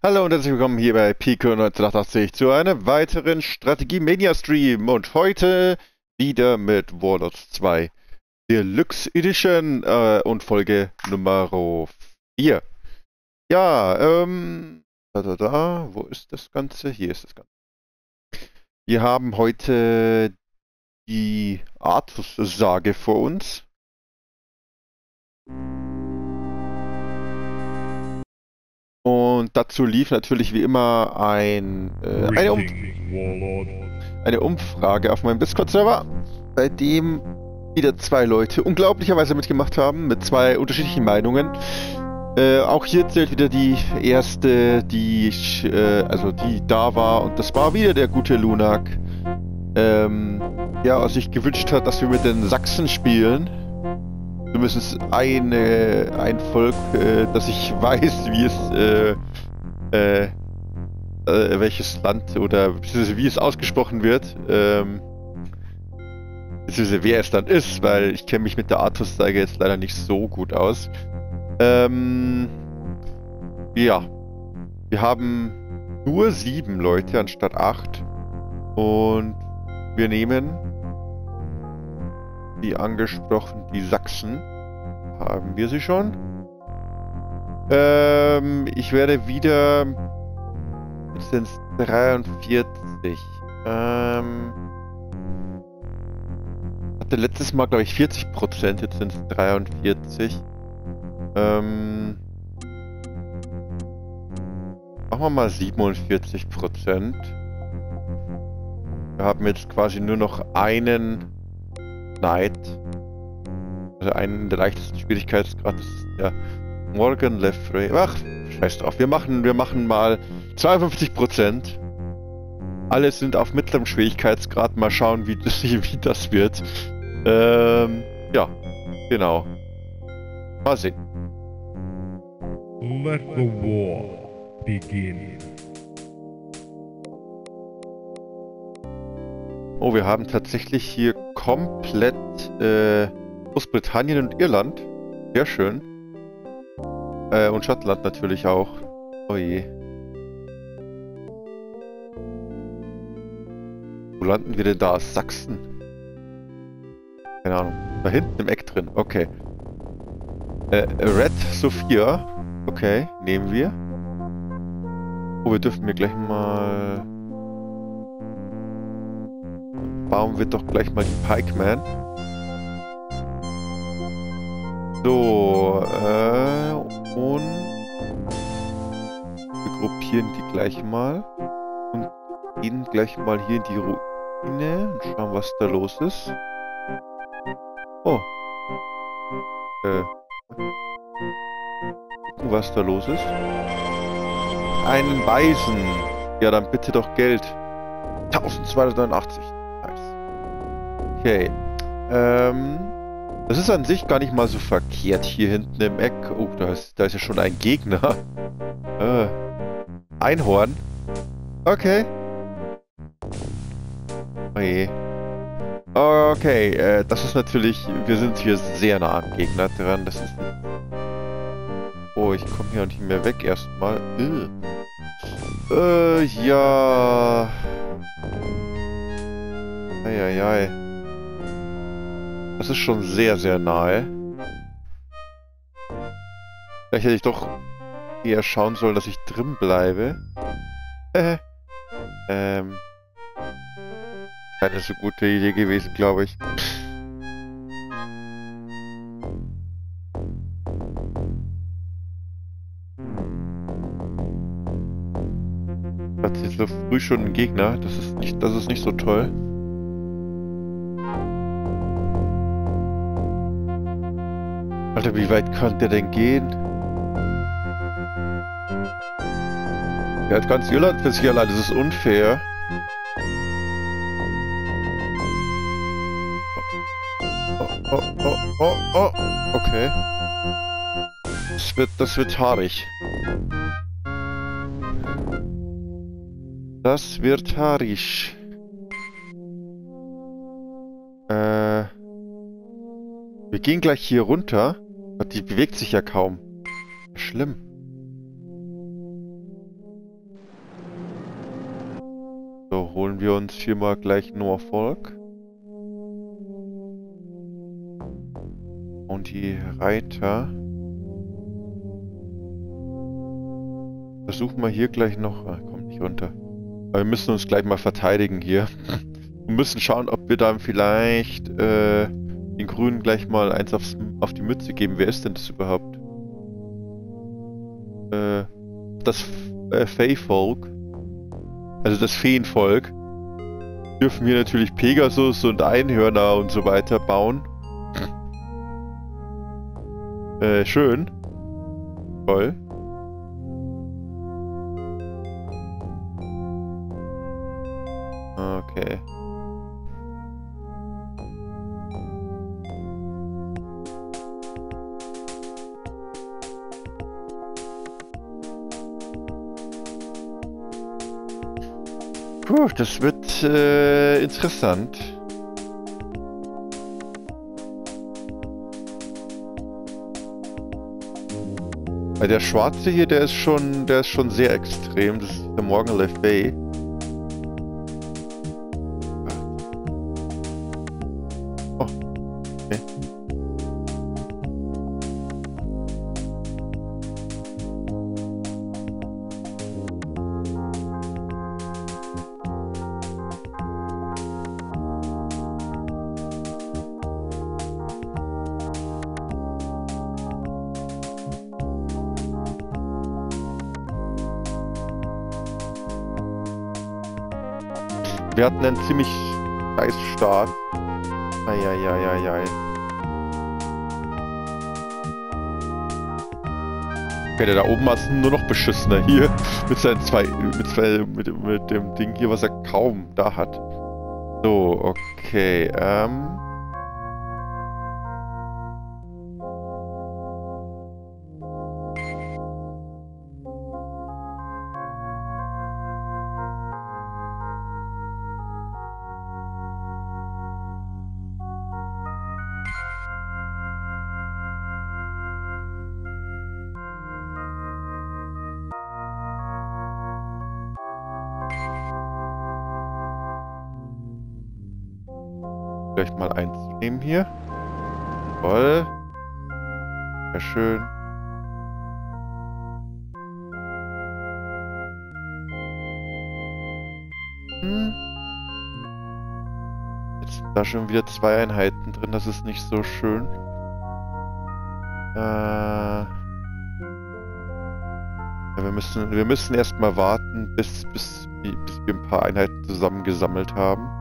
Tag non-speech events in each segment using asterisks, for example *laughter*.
Hallo und herzlich willkommen hier bei Pico 1988 zu einem weiteren Strategie Mania Stream und heute wieder mit Warlords 2 Deluxe Edition äh, und Folge Nummer 4. Ja, ähm, da, da, da, wo ist das Ganze? Hier ist das Ganze. Wir haben heute die Artus-Sage vor uns. Und dazu lief natürlich wie immer ein, äh, eine, um eine, Umfrage auf meinem Discord-Server, bei dem wieder zwei Leute unglaublicherweise mitgemacht haben, mit zwei unterschiedlichen Meinungen. Äh, auch hier zählt wieder die erste, die ich, äh, also die da war, und das war wieder der gute Lunak. Ähm, ja, sich gewünscht hat, dass wir mit den Sachsen spielen. Zumindest eine, ein Volk, äh, dass ich *laughs* weiß, wie es, äh, äh, äh, welches Land oder wie es ausgesprochen wird, ähm, beziehungsweise wer es dann ist, weil ich kenne mich mit der Artus-Zeige jetzt leider nicht so gut aus. Ähm, ja, wir haben nur sieben Leute anstatt acht und wir nehmen wie angesprochen, die Sachsen. Haben wir sie schon? Ähm, ich werde wieder... Jetzt sind es 43. Ähm... Hatte letztes Mal, glaube ich, 40%, jetzt sind es 43. Ähm... Machen wir mal 47%. Wir haben jetzt quasi nur noch einen Knight. Also einen der leichtesten Schwierigkeitsgrad ist der Morgan Lefray. Ach, scheiß drauf. Wir machen, wir machen mal 52%. Alle sind auf mittlerem Schwierigkeitsgrad. Mal schauen, wie das, *laughs* wie das wird. Ähm, ja, genau. Mal sehen. Let the war begin. Oh, wir haben tatsächlich hier komplett äh, Großbritannien und Irland. Sehr schön. Äh, und Schottland natürlich auch. Oh je. Wo landen wir denn da? Sachsen? Keine Ahnung. Da hinten im Eck drin. Okay. Äh, Red Sophia. Okay, nehmen wir. Oh, wir dürfen mir gleich mal bauen wir doch gleich mal die Pikeman. So, äh, und wir gruppieren die gleich mal und gehen gleich mal hier in die Ruine und schauen, was da los ist. Oh. Äh. Gucken, was da los ist. Einen Weisen. Ja, dann bitte doch Geld. 1289. Okay. Ähm, das ist an sich gar nicht mal so verkehrt hier hinten im Eck. Oh, da ist, da ist ja schon ein Gegner. Äh, *laughs* Einhorn. Okay. Oh je. Okay, äh, das ist natürlich... Wir sind hier sehr nah am Gegner dran. Das ist... Oh, ich komme hier nicht mehr weg erstmal. Äh, äh ja... Eieiei. Ei, ei. Das ist schon sehr, sehr nahe. Vielleicht hätte ich doch eher schauen sollen, dass ich drin bleibe. ähm. Keine so gute Idee gewesen, glaube ich. Hat sie so früh schon einen Gegner? Das ist nicht, das ist nicht so toll. Alter, wie weit kann der denn gehen? Er hat ganz Irland für sich allein, das ist unfair. Oh, oh, oh, oh, oh. Okay. Das wird, das wird haarig. Das wird haarig. Äh... Wir gehen gleich hier runter. Die bewegt sich ja kaum. Schlimm. So, holen wir uns hier mal gleich Norfolk. Und die Reiter. Versuchen wir hier gleich noch... Ah, komm nicht runter. Aber wir müssen uns gleich mal verteidigen hier. *laughs* wir müssen schauen, ob wir dann vielleicht... Äh, den Grünen gleich mal eins aufs, auf die Mütze geben. Wer ist denn das überhaupt? Äh, das äh, Fey-Volk. Also das Feenvolk. Dürfen wir natürlich Pegasus und Einhörner und so weiter bauen. Äh, schön. Toll. Okay. Puh, das wird äh, interessant. Der Schwarze hier, der ist schon, der ist schon sehr extrem. Das ist der Morgan Le hatten einen ziemlich scheiß Start. Eieieiei. Okay, der da oben ist nur noch beschissener hier. Mit seinen zwei, mit, zwei, mit, mit dem Ding hier, was er kaum da hat. So, okay, ähm... vielleicht mal einzunehmen hier. Toll. Sehr schön. Hm. Jetzt sind da schon wieder zwei Einheiten drin, das ist nicht so schön. Äh ja, wir müssen, wir müssen erstmal warten, bis, bis, bis wir ein paar Einheiten zusammengesammelt haben.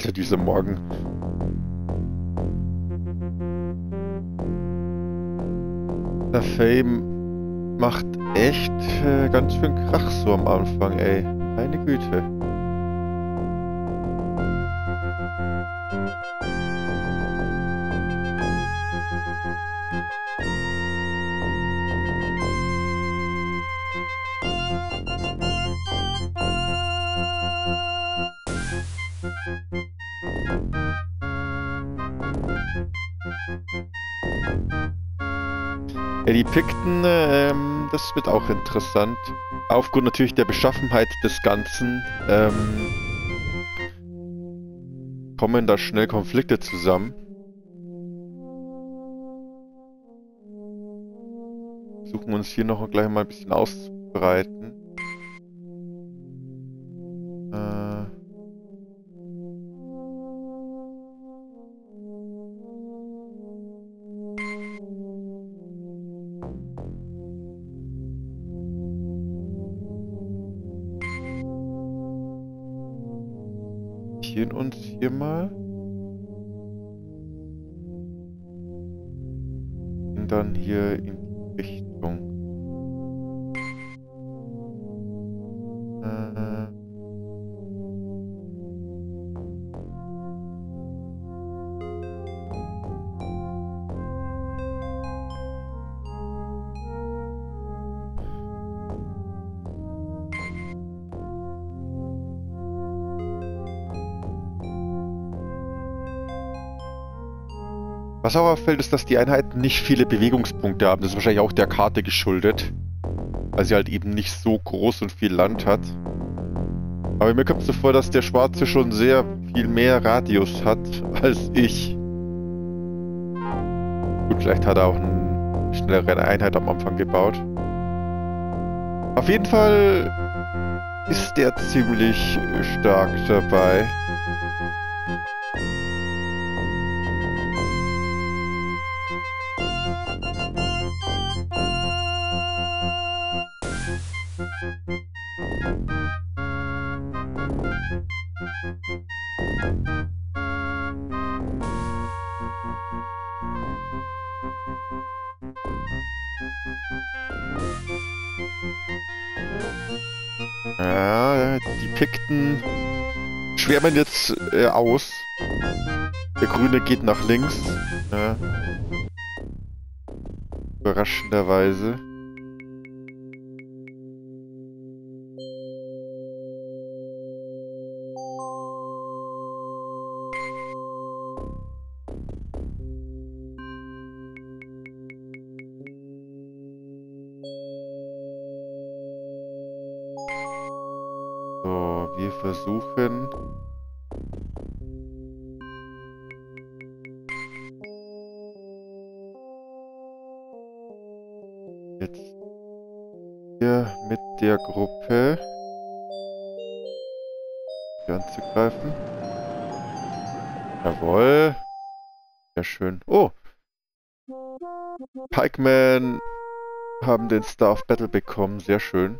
Alter, diese Morgen. Der Fame macht echt äh, ganz schön Krach so am Anfang, ey. Meine Güte. Wird auch interessant. Aufgrund natürlich der Beschaffenheit des Ganzen ähm, kommen da schnell Konflikte zusammen. Versuchen uns hier noch gleich mal ein bisschen auszubreiten. Hier mal. Was auch auffällt, ist, dass die Einheiten nicht viele Bewegungspunkte haben. Das ist wahrscheinlich auch der Karte geschuldet. Weil sie halt eben nicht so groß und viel Land hat. Aber mir kommt so vor, dass der Schwarze schon sehr viel mehr Radius hat *laughs* als ich. Gut, vielleicht hat er auch eine schnellere Einheit am Anfang gebaut. Auf jeden Fall ist der ziemlich stark dabei. Äh, aus. Der Grüne geht nach links. Ja. Überraschenderweise. versuchen... Gruppe hier anzugreifen. Jawohl. Sehr schön. Oh! Pikeman haben den Star of Battle bekommen. Sehr schön.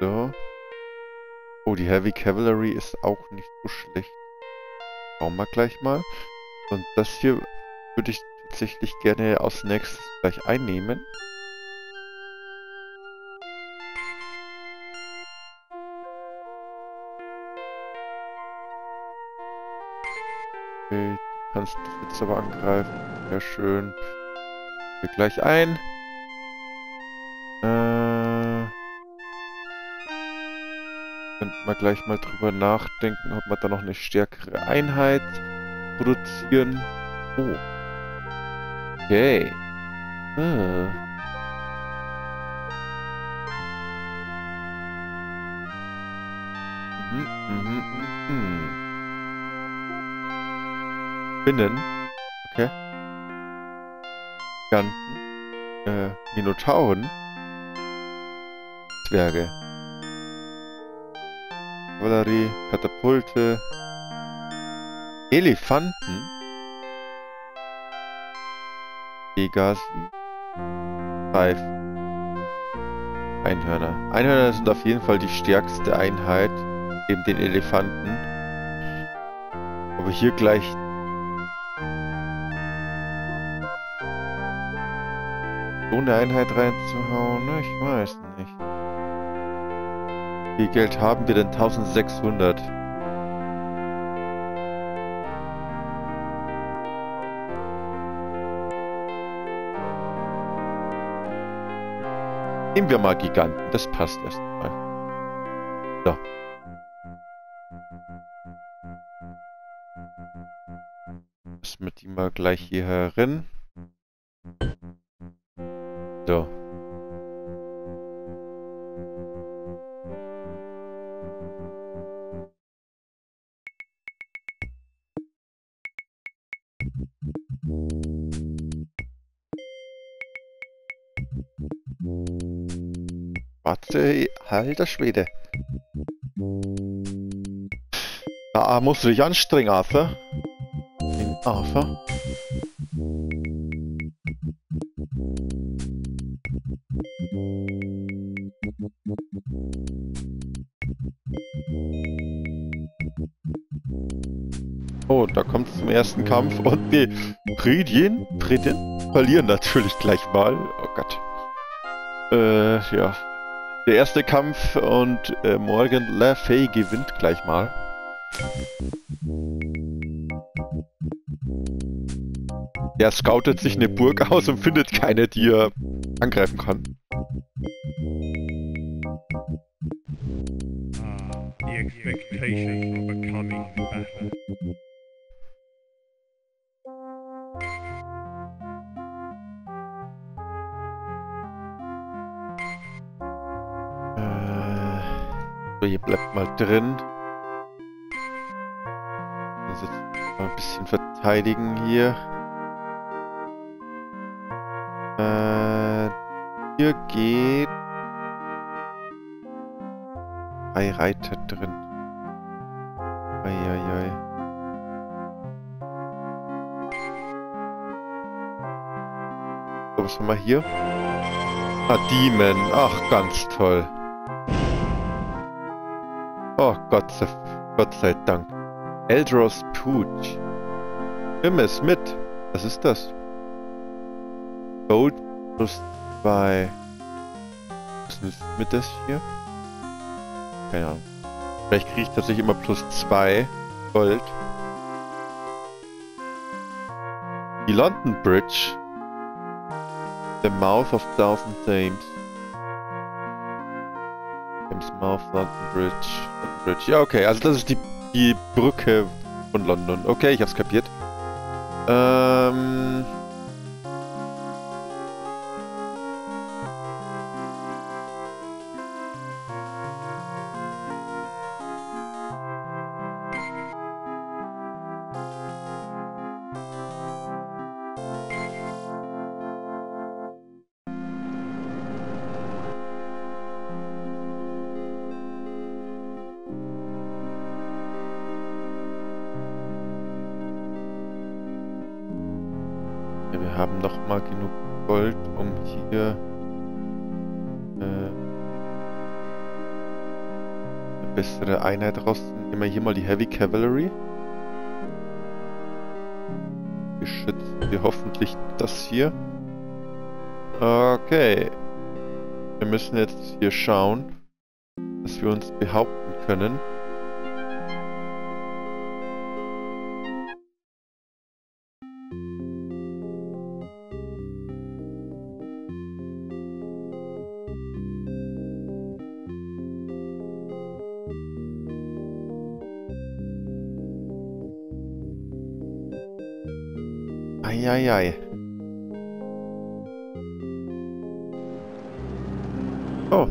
So. Oh, die Heavy Cavalry ist auch nicht so schlecht. Schauen wir gleich mal. Und das hier würde ich tatsächlich gerne als nächstes gleich einnehmen. Okay, du kannst jetzt aber angreifen. Sehr schön. Hier gleich ein. könnten wir gleich mal drüber nachdenken, ob wir da noch eine stärkere Einheit produzieren. Oh. Okay. Ah. Binnen. Okay. Giganten. Äh, Minotauren. Zwerge. Kavallerie, Katapulte, Elefanten, Pegasi, Pfeif, Einhörner. Einhörner sind auf jeden Fall die stärkste Einheit, neben den Elefanten. Aber hier gleich Einheit reinzuhauen, ne? ich weiß nicht viel Geld haben wir denn? 1600. Nehmen wir mal Giganten, das passt erstmal. So. Lassen wir die mal gleich hier herin. Alter Schwede. Da musst du dich anstrengen, Arthur. Arthur. Oh, da kommt es zum ersten Kampf und die Bridien, Bridien verlieren natürlich gleich mal. Oh Gott. Äh, ja. Der erste Kampf und äh, Morgan Le Fay gewinnt gleich mal. Er scoutet sich eine Burg aus und findet keine, die er angreifen kann. So, hier bleibt mal drin. Also mal ein bisschen verteidigen hier. Äh, hier geht drei Reiter drin. Eieiei. So, was haben wir hier? Ah, Demon. Ach, ganz toll. Oh, Gott Gott sei Dank. Eldros Pooch. Nimm es mit. Was ist das? Gold plus 2. Was ist mit das hier? Keine Ahnung. Vielleicht kriege ich tatsächlich immer plus 2 Gold. Die London Bridge. The Mouth of Thousand Thames. Thames Mouth, London Bridge. Bridge. Ja, okay. Also das ist die, die Brücke von London. Okay, ich hab's kapiert. Ähm... Einheit rauszunehmen. Nehmen wir hier mal die Heavy Cavalry. Geschützen wir hoffentlich das hier. Okay. Wir müssen jetzt hier schauen, dass wir uns behaupten können. Eieiei. Oh.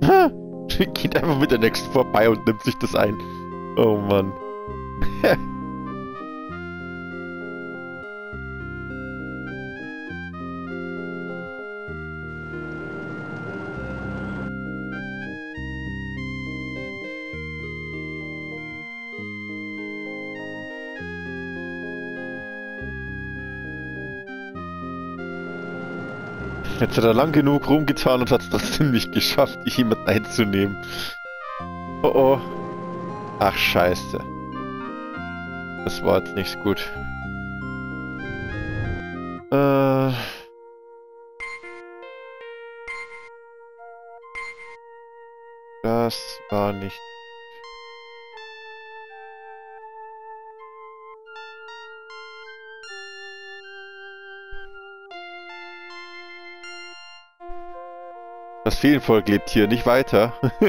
*laughs* Geht einfach mit der nächsten vorbei und nimmt sich das ein. Oh Mann. Jetzt hat er lang genug rumgetan und hat es trotzdem nicht geschafft, jemanden einzunehmen. Oh oh. Ach scheiße. Das war jetzt nicht gut. Äh... Das war nicht Feenvolk lebt hier, nicht weiter. *laughs*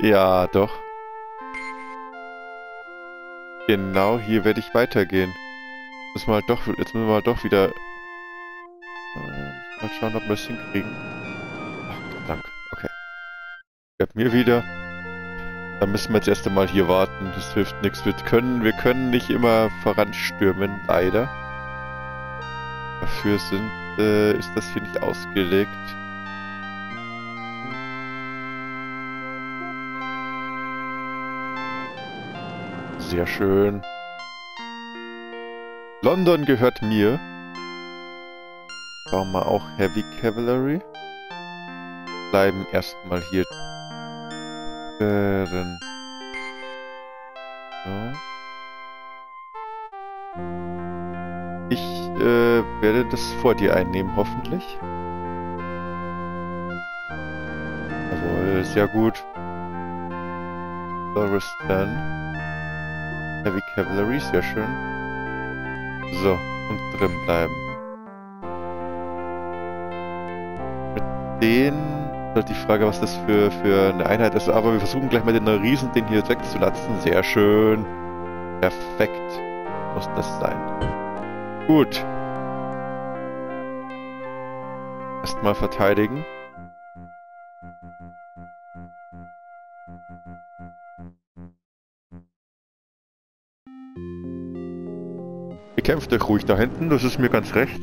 ja, doch. Genau, hier werde ich weitergehen. Müssen wir halt doch, jetzt müssen wir mal doch wieder... Äh, mal schauen, ob wir es hinkriegen. Ach, danke. Okay. Ich hab mir wieder. Dann müssen wir jetzt erst einmal hier warten. Das hilft nichts. Wir können, wir können nicht immer voranstürmen, leider. Dafür sind, äh, ist das hier nicht ausgelegt. Sehr schön. London gehört mir. Bauen wir auch Heavy Cavalry. Bleiben erstmal hier drin. So. Ich äh, werde das vor dir einnehmen, hoffentlich. Jawohl, sehr gut. Loristan. Heavy Cavalry, sehr schön. So, und drin bleiben. Mit denen die Frage, was das für, für eine Einheit ist, aber wir versuchen gleich mal den Riesen, den hier wegzulatzen. Sehr schön. Perfekt. Muss das sein. Gut. erstmal verteidigen. Bekämpft euch ruhig da hinten, das ist mir ganz recht.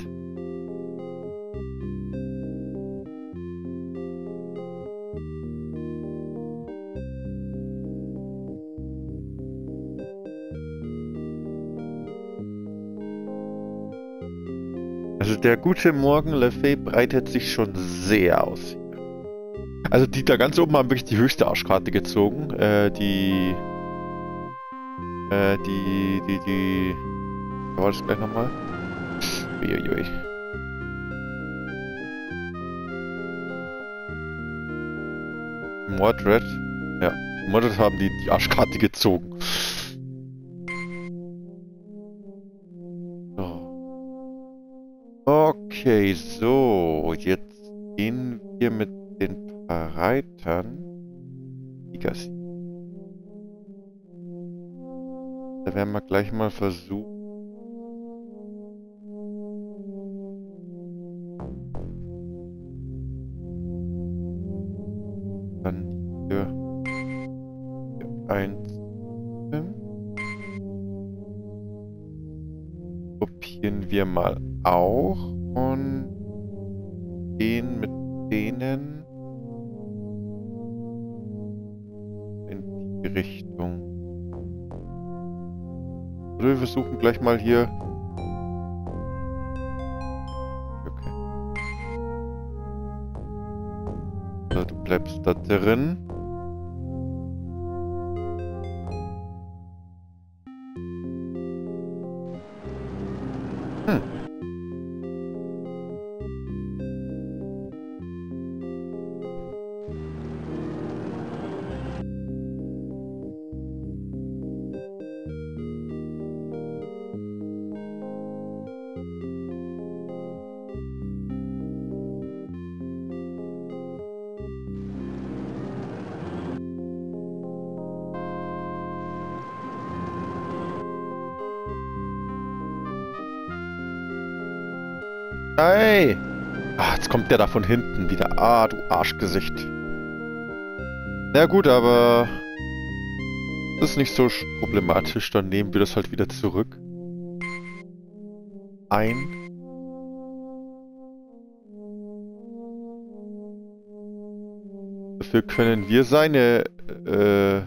Also der gute Morgen Le Fay breitet sich schon sehr aus. Also die da ganz oben haben wirklich die höchste Arschkarte gezogen. Äh, die... Äh, die... Die... Die... War das gleich nochmal? Uiuiui. Mordred. Ja, Mordred haben die, die Arschkarte gezogen. So. Okay, so. Jetzt gehen wir mit den paar Reitern. Da werden wir gleich mal versuchen. Mal hier. Okay. Du bleibst da drin. Der da von hinten wieder. Ah, du Arschgesicht. Ja gut, aber... Das ist nicht so problematisch. Dann nehmen wir das halt wieder zurück. Ein. Dafür können wir seine... Äh,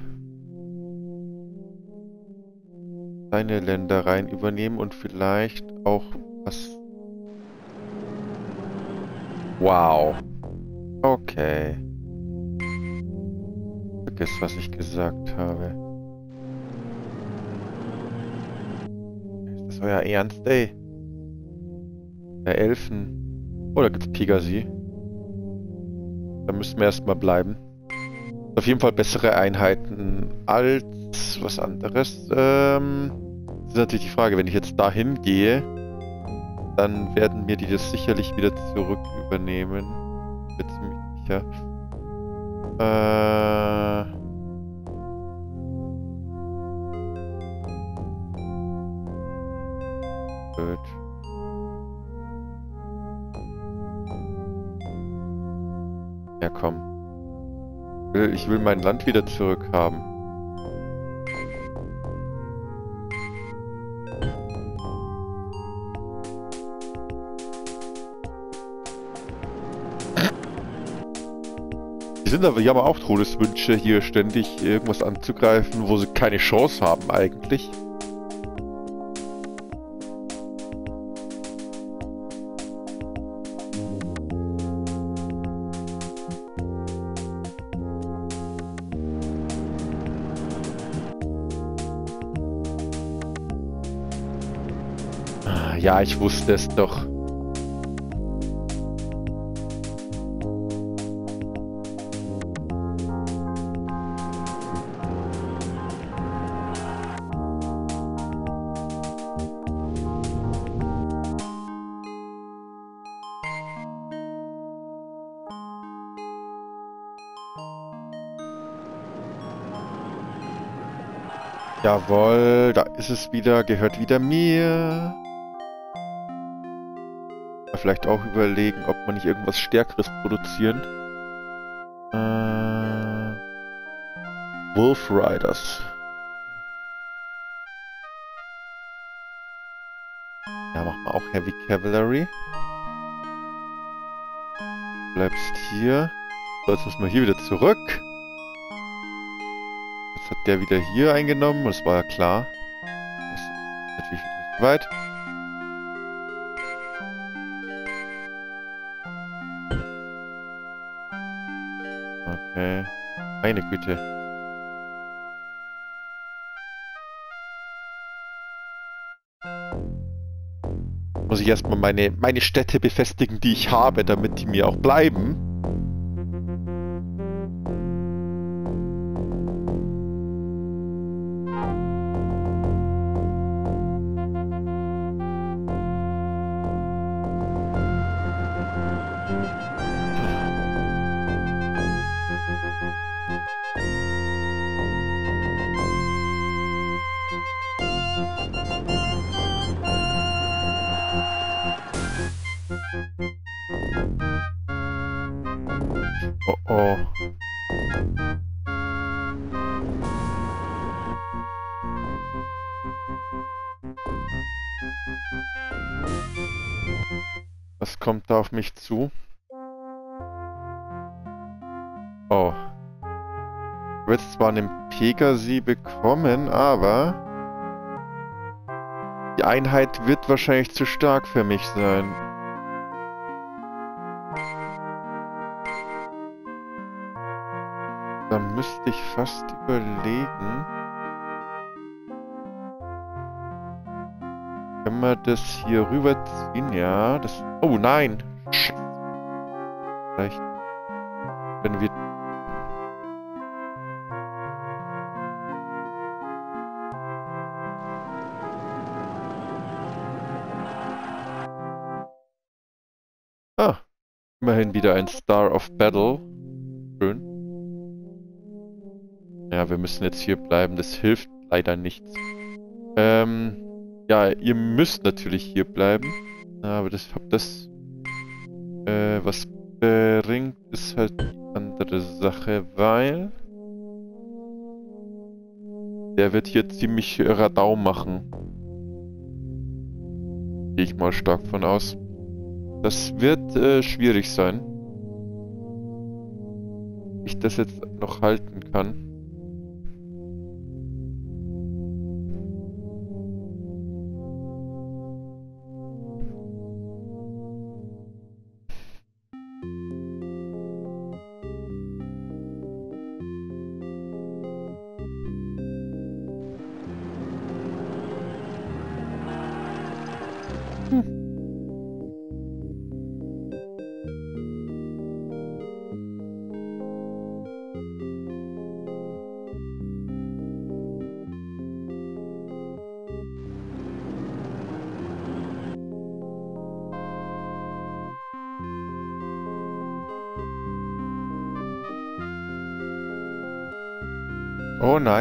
seine Ländereien übernehmen und vielleicht auch was Wow. Okay. Vergiss, was ich gesagt habe. Ist das euer Ernst, ey? Der Elfen. Oder gibt's Pigasi? Da müssen wir erstmal bleiben. Auf jeden Fall bessere Einheiten als was anderes. Ähm, das ist natürlich die Frage, wenn ich jetzt dahin gehe, dann werden mir die das sicherlich wieder zurück übernehmen. Bin ziemlich sicher. Äh... Gut. Ja, komm. Ich will mein Land wieder zurückhaben. Sind aber, die haben auch Todeswünsche, hier ständig irgendwas anzugreifen, wo sie keine Chance haben eigentlich. Ah, Ja, ich wusste es doch. Jawohl, da ist es wieder, gehört wieder mir. Vielleicht auch überlegen, ob man nicht irgendwas Stärkeres produzieren. Äh, Wolf Riders. Ja, machen wir auch Heavy Cavalry. Bleibst hier. Jetzt müssen wir hier wieder zurück. Jetzt hat der wieder hier eingenommen, das war ja klar. Das ist natürlich nicht weit. Okay. Meine Güte. Muss ich erstmal meine, meine Städte befestigen, die ich habe, damit die mir auch bleiben. Kommt da auf mich zu. Oh. Ich jetzt zwar einen Pegasi bekommen, aber... Die Einheit wird wahrscheinlich zu stark für mich sein. Dann müsste ich fast überlegen... Können wir das hier rüberziehen? Ja, das... Oh, nein! Vielleicht... Wenn wir... Ah! Immerhin wieder ein Star of Battle. Schön. Ja, wir müssen jetzt hier bleiben. Das hilft leider nichts. Ähm... Ja, ihr müsst natürlich hier bleiben. Aber das, das äh, was bringt, ist halt die andere Sache, weil der wird hier ziemlich Radau machen. Gehe ich mal stark von aus. Das wird äh, schwierig sein. Ich das jetzt noch halten kann.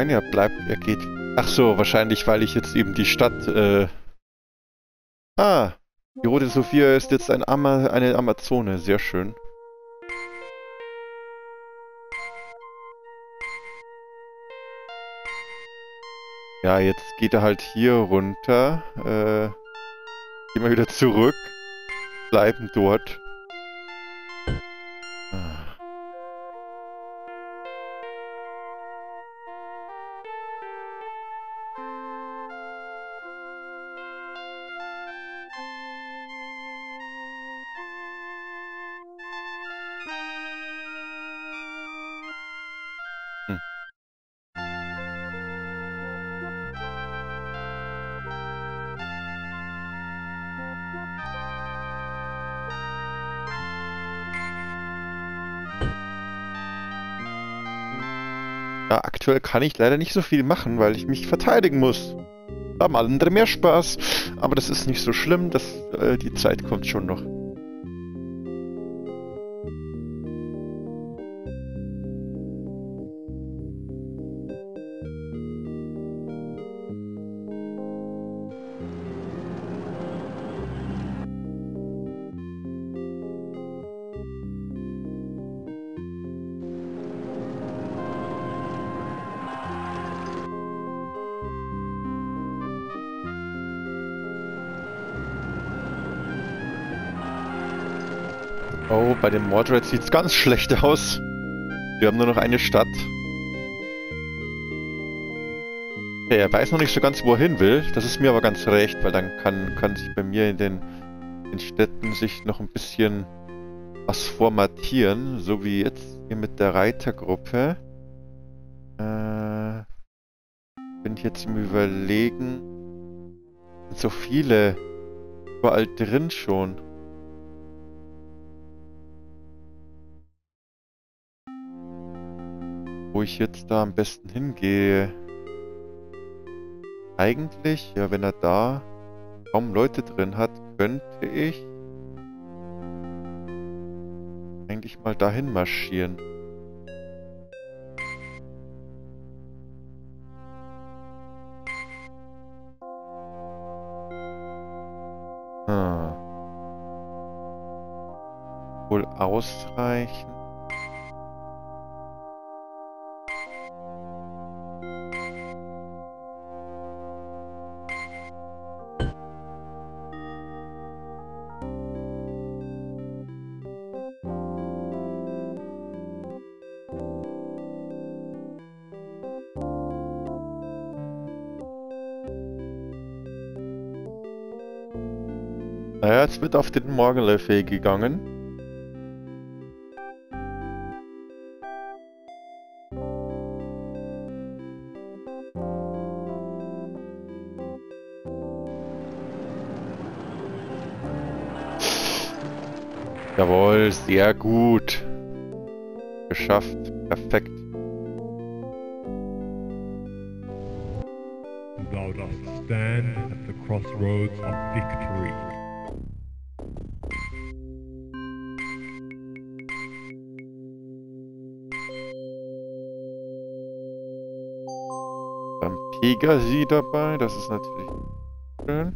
Nein, er bleibt, er geht. Ach so, wahrscheinlich, weil ich jetzt eben die Stadt, äh... Ah, die Rote Sophia ist jetzt ein Ama eine Amazone, sehr schön. Ja, jetzt geht er halt hier runter. Äh, gehen wir wieder zurück. Bleiben dort. Kann ich leider nicht so viel machen, weil ich mich verteidigen muss. Haben andere mehr Spaß, aber das ist nicht so schlimm, das, äh, die Zeit kommt schon noch. Bei dem Mordred sieht es ganz schlecht aus. Wir haben nur noch eine Stadt. Okay, er weiß noch nicht so ganz, wo er hin will. Das ist mir aber ganz recht, weil dann kann, kann sich bei mir in den, in Städten sich noch ein bisschen was formatieren. So wie jetzt hier mit der Reitergruppe. Äh, bin ich jetzt im Überlegen. So viele überall drin schon. Wo ich jetzt da am besten hingehe. Eigentlich, ja, wenn er da kaum Leute drin hat, könnte ich eigentlich mal dahin marschieren. Hm. Wohl ausreichen. Jetzt wird auf den Morgenlöffel gegangen. Jawohl, sehr gut. Geschafft. Perfekt. Pegasi dabei, das ist natürlich schön.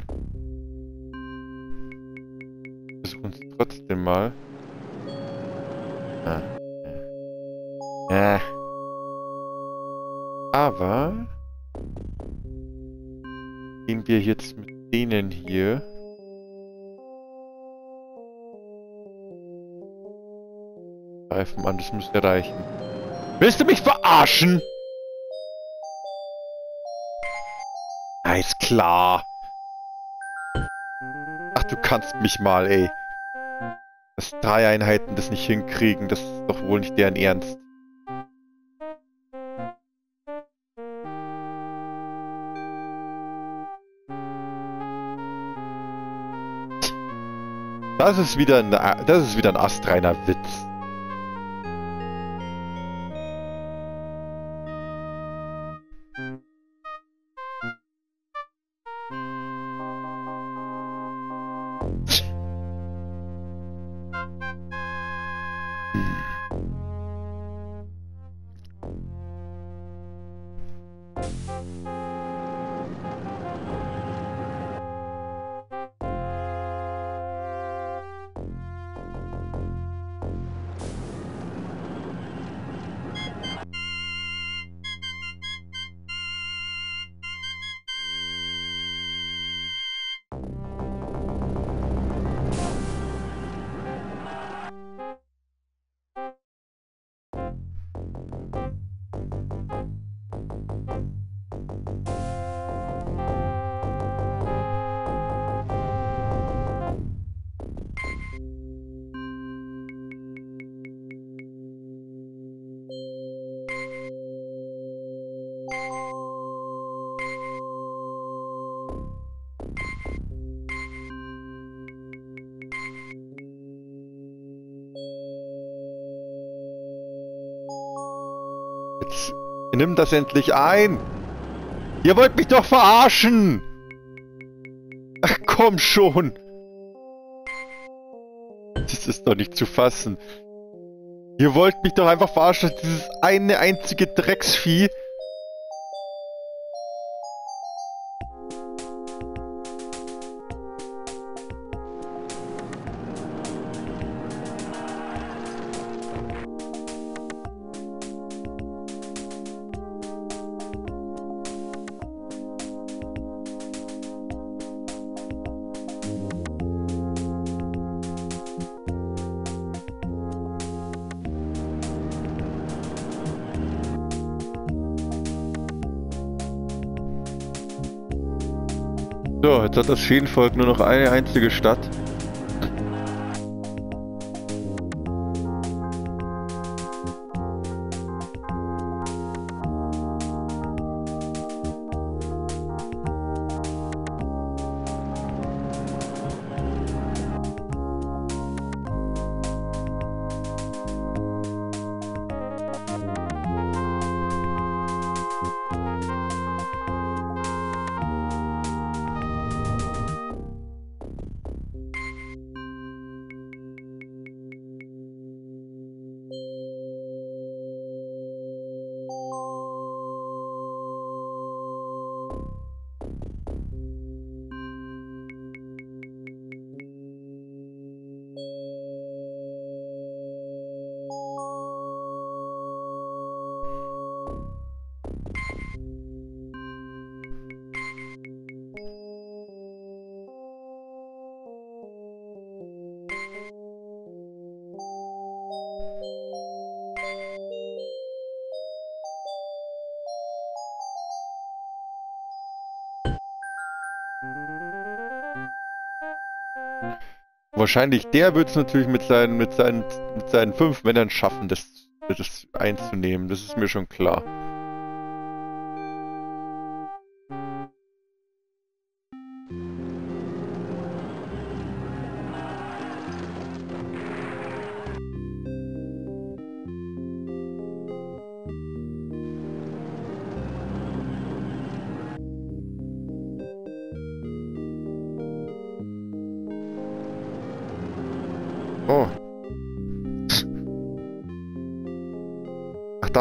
Versuchen es trotzdem mal. Ah. Ja. Aber gehen wir jetzt mit denen hier. Greifen an, das müsste reichen. Willst du mich verarschen? Klar. Ach, du kannst mich mal, ey. Dass drei Einheiten das nicht hinkriegen, das ist doch wohl nicht deren Ernst. Das ist wieder ein, das ist wieder ein astreiner Witz. Nimm das endlich ein! Ihr wollt mich doch verarschen! Ach komm schon! Das ist doch nicht zu fassen. Ihr wollt mich doch einfach verarschen, dieses eine einzige Drecksvieh jetzt hat das Feenvolk nur noch eine einzige Stadt. Wahrscheinlich der wird es natürlich mit seinen, mit, seinen, mit seinen fünf Männern schaffen, das, das einzunehmen. Das ist mir schon klar.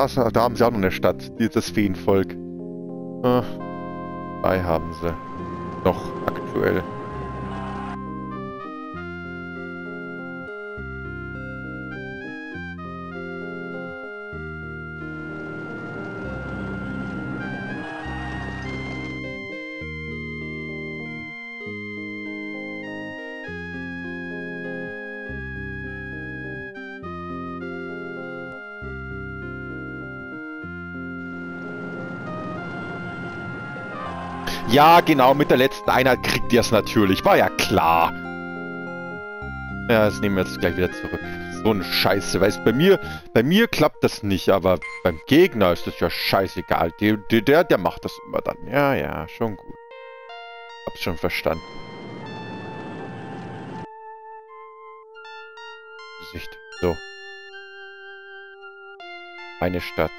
Da, da haben sie auch noch eine Stadt, das Feenvolk. Ah, drei haben sie. Noch aktuell. Ja, genau, mit der letzten Einheit kriegt ihr es natürlich. War ja klar. Ja, das nehmen wir jetzt gleich wieder zurück. So eine Scheiße. Weißt bei mir, bei mir klappt das nicht, aber beim Gegner ist das ja scheißegal. Der, der, der macht das immer dann. Ja, ja, schon gut. Hab's schon verstanden. Sicht. So. Eine Stadt.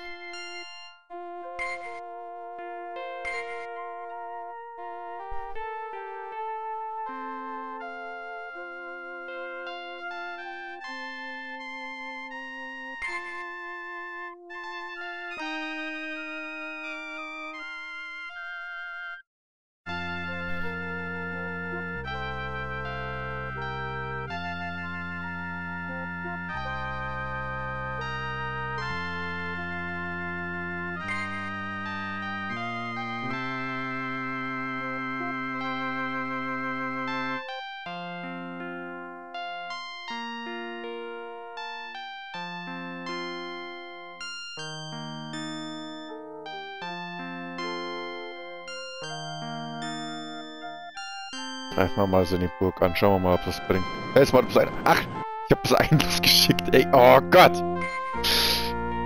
Wir mal so in die Burg an. Schauen wir mal, ob das bringt. Jetzt war das ein... Ach! Ich hab das einen *laughs* losgeschickt, ey. Oh Gott!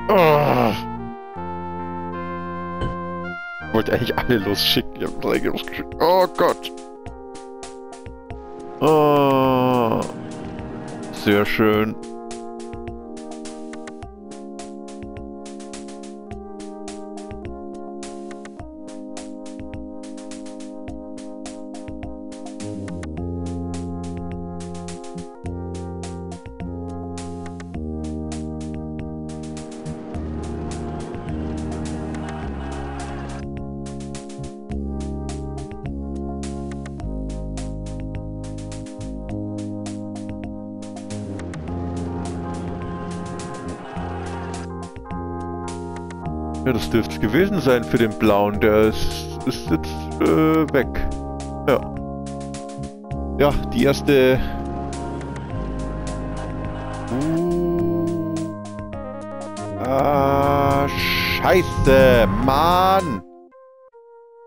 Oh. Ich wollte eigentlich alle losschicken. Ich hab drei losgeschickt. Oh Gott! Oh. Sehr schön. Dürfte es gewesen sein für den Blauen. Der ist, ist jetzt äh, weg. Ja. Ja, die erste... Uh. Ah, scheiße, Mann!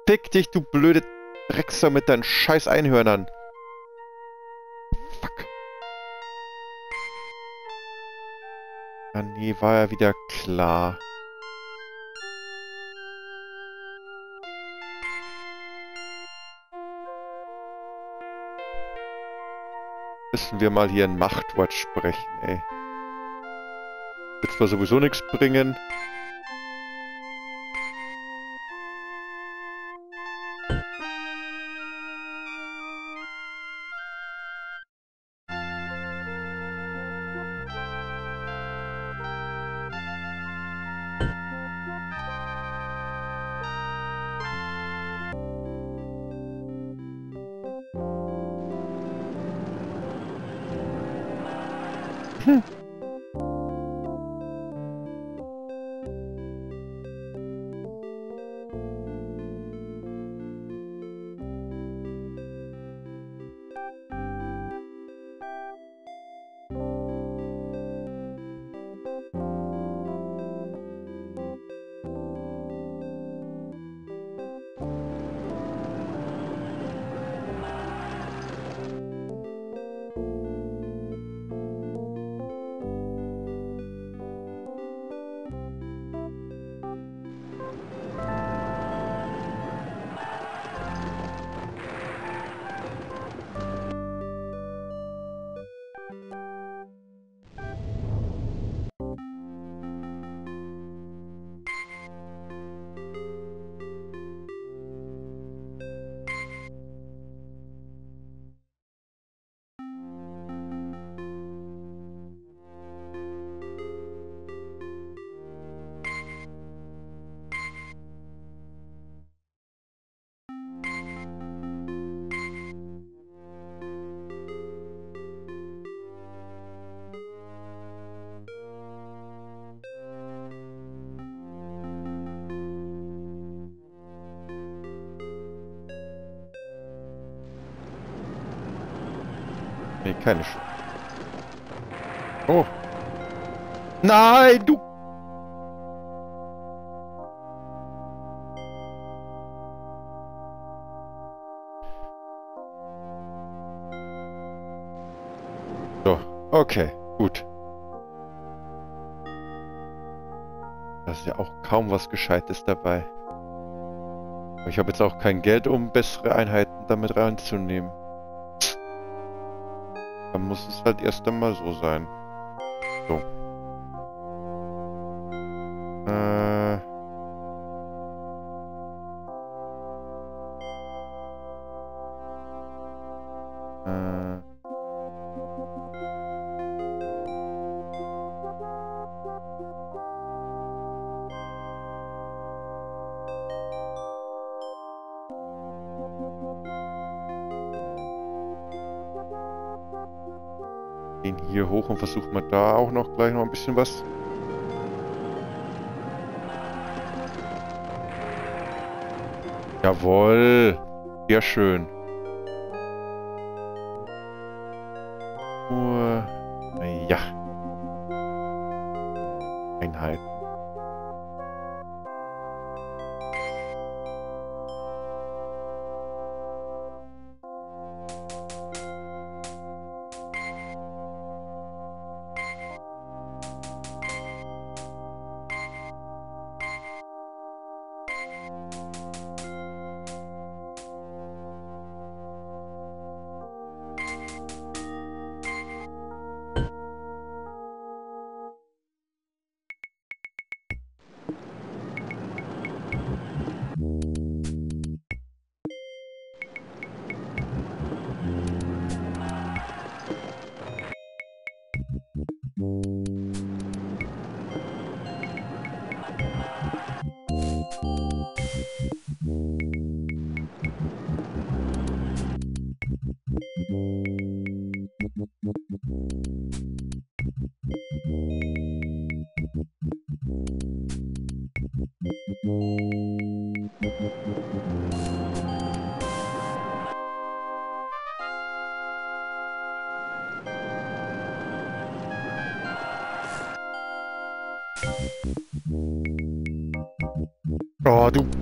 Fick dich, du blöde Drecksau mit deinen scheiß Einhörnern. Fuck. Ah nee, war ja wieder klar. Müssen wir mal hier ein Machtwort sprechen, ey. Wird zwar sowieso nichts bringen. Nee, keine Sch Oh. Nein, du... So, okay, gut. Da ist ja auch kaum was Gescheites dabei. Ich habe jetzt auch kein Geld, um bessere Einheiten damit reinzunehmen. Dann muss es halt erst einmal so sein. So. Und versuchen wir da auch noch gleich noch ein bisschen was. Jawohl. Sehr schön.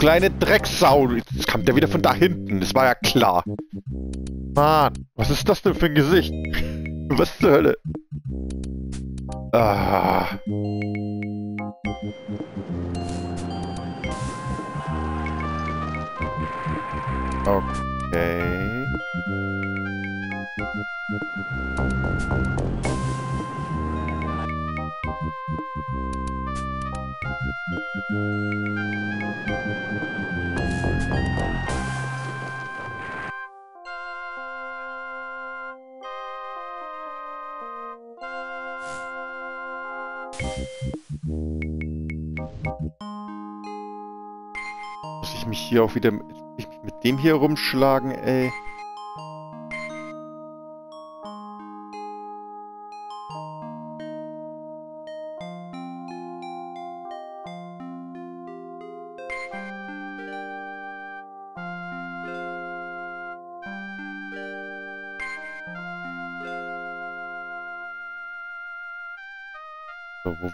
Kleine Drecksau. Jetzt kam der wieder von da hinten. Das war ja klar. Mann, was ist das denn für ein Gesicht? Was zur Hölle? Ah. Okay. Muss ich mich hier auch wieder mit, mit dem hier rumschlagen, ey?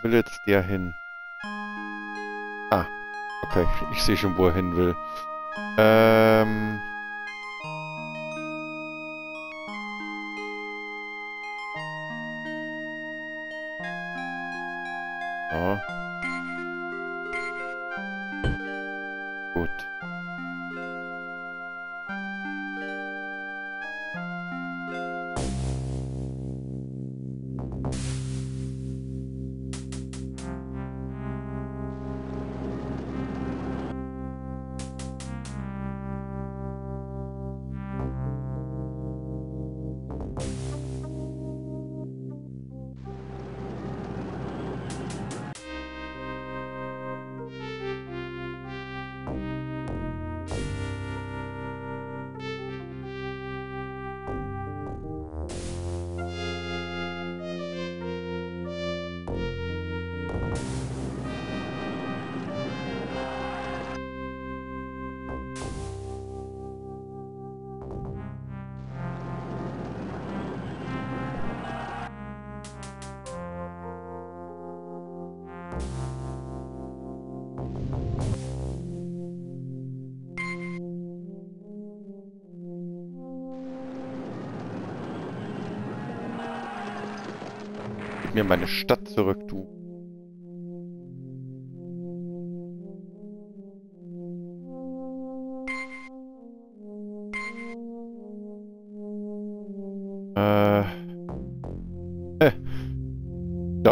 Will jetzt der hin? Ah, okay, ich sehe schon, wo er hin will. Ähm... So.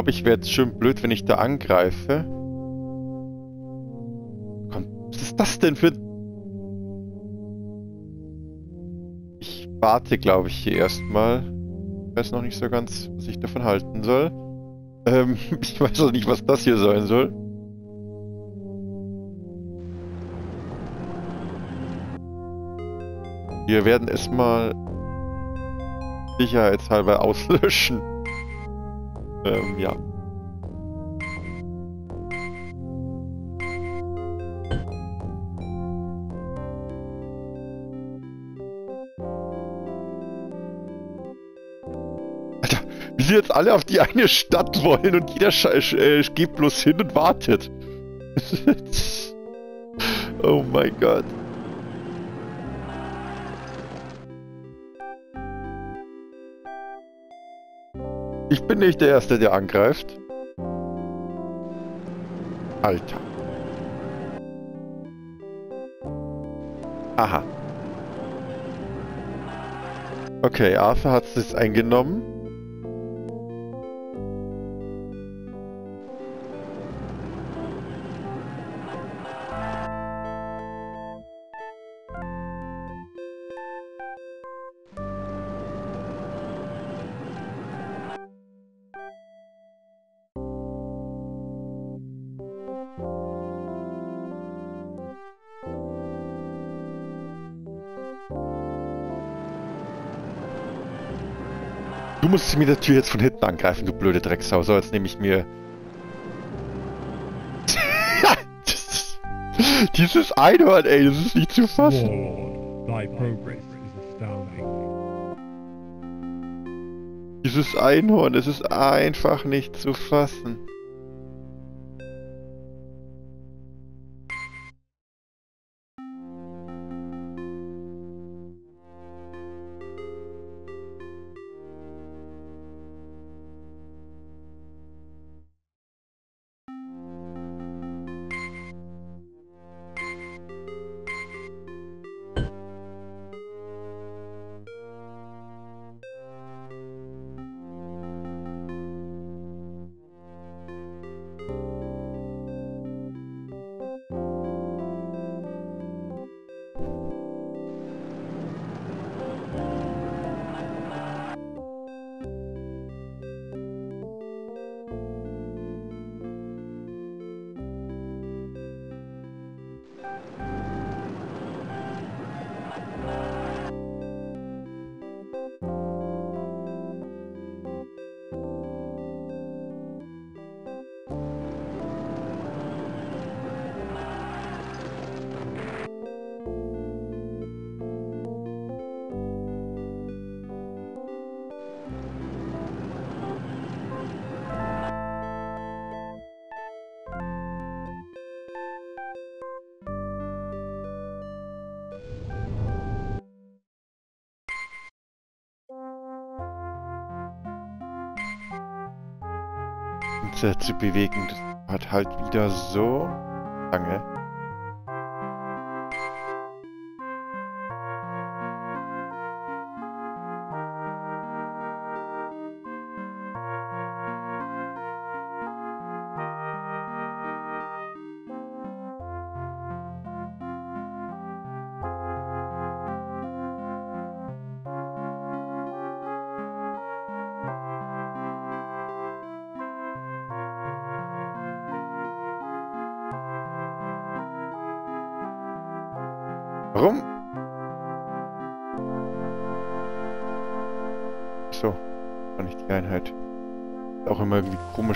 Glaube, ich wäre jetzt schön blöd, wenn ich da angreife. Komm, was ist das denn für... Ich warte, glaube ich, hier erstmal. Ich weiß noch nicht so ganz, was ich davon halten soll. Ähm, *laughs* ich weiß auch nicht, was das hier sein soll. Wir werden es mal sicherheitshalber auslöschen. Ähm, ja. Alter, wie sie jetzt alle auf die eine Stadt wollen und jeder äh, geht bloß hin und wartet. *laughs* oh mein Gott. Ich bin nicht der Erste, der angreift. Alter. Aha. Okay, Arthur hat es eingenommen. Du musst mir der Tür jetzt von hinten angreifen, du blöde Drecksau. So, jetzt nehme ich mir... *laughs* Dieses Einhorn, ey, das ist nicht zu fassen. Dieses Einhorn, das ist einfach nicht zu fassen. Zu bewegen. Hat halt wieder so lange.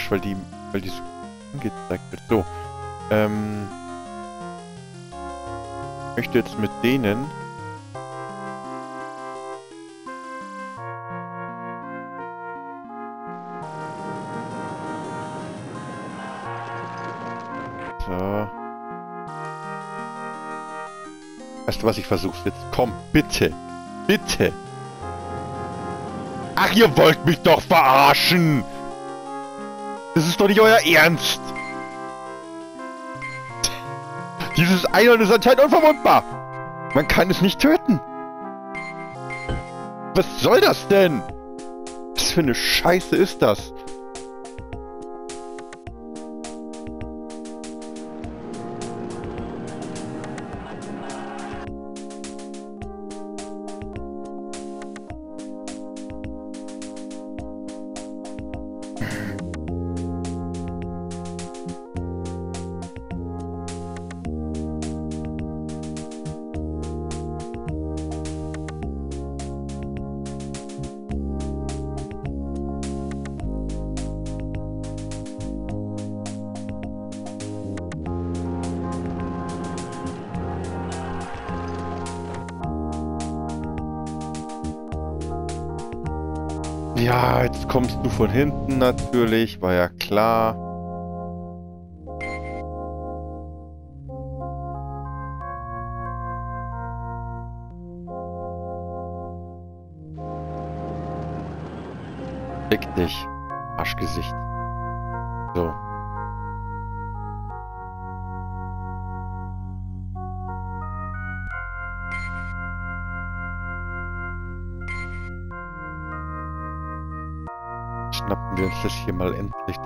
Komisch, weil die, weil die so angezeigt wird. So, ähm, ich möchte jetzt mit denen was, ich versuch's jetzt. Komm, bitte. Bitte. Ach, ihr wollt mich doch verarschen. Das ist doch nicht euer Ernst. Dieses Einhorn ist anscheinend unverwundbar. Man kann es nicht töten. Was soll das denn? Was für eine Scheiße ist das? Von hinten natürlich, war ja klar.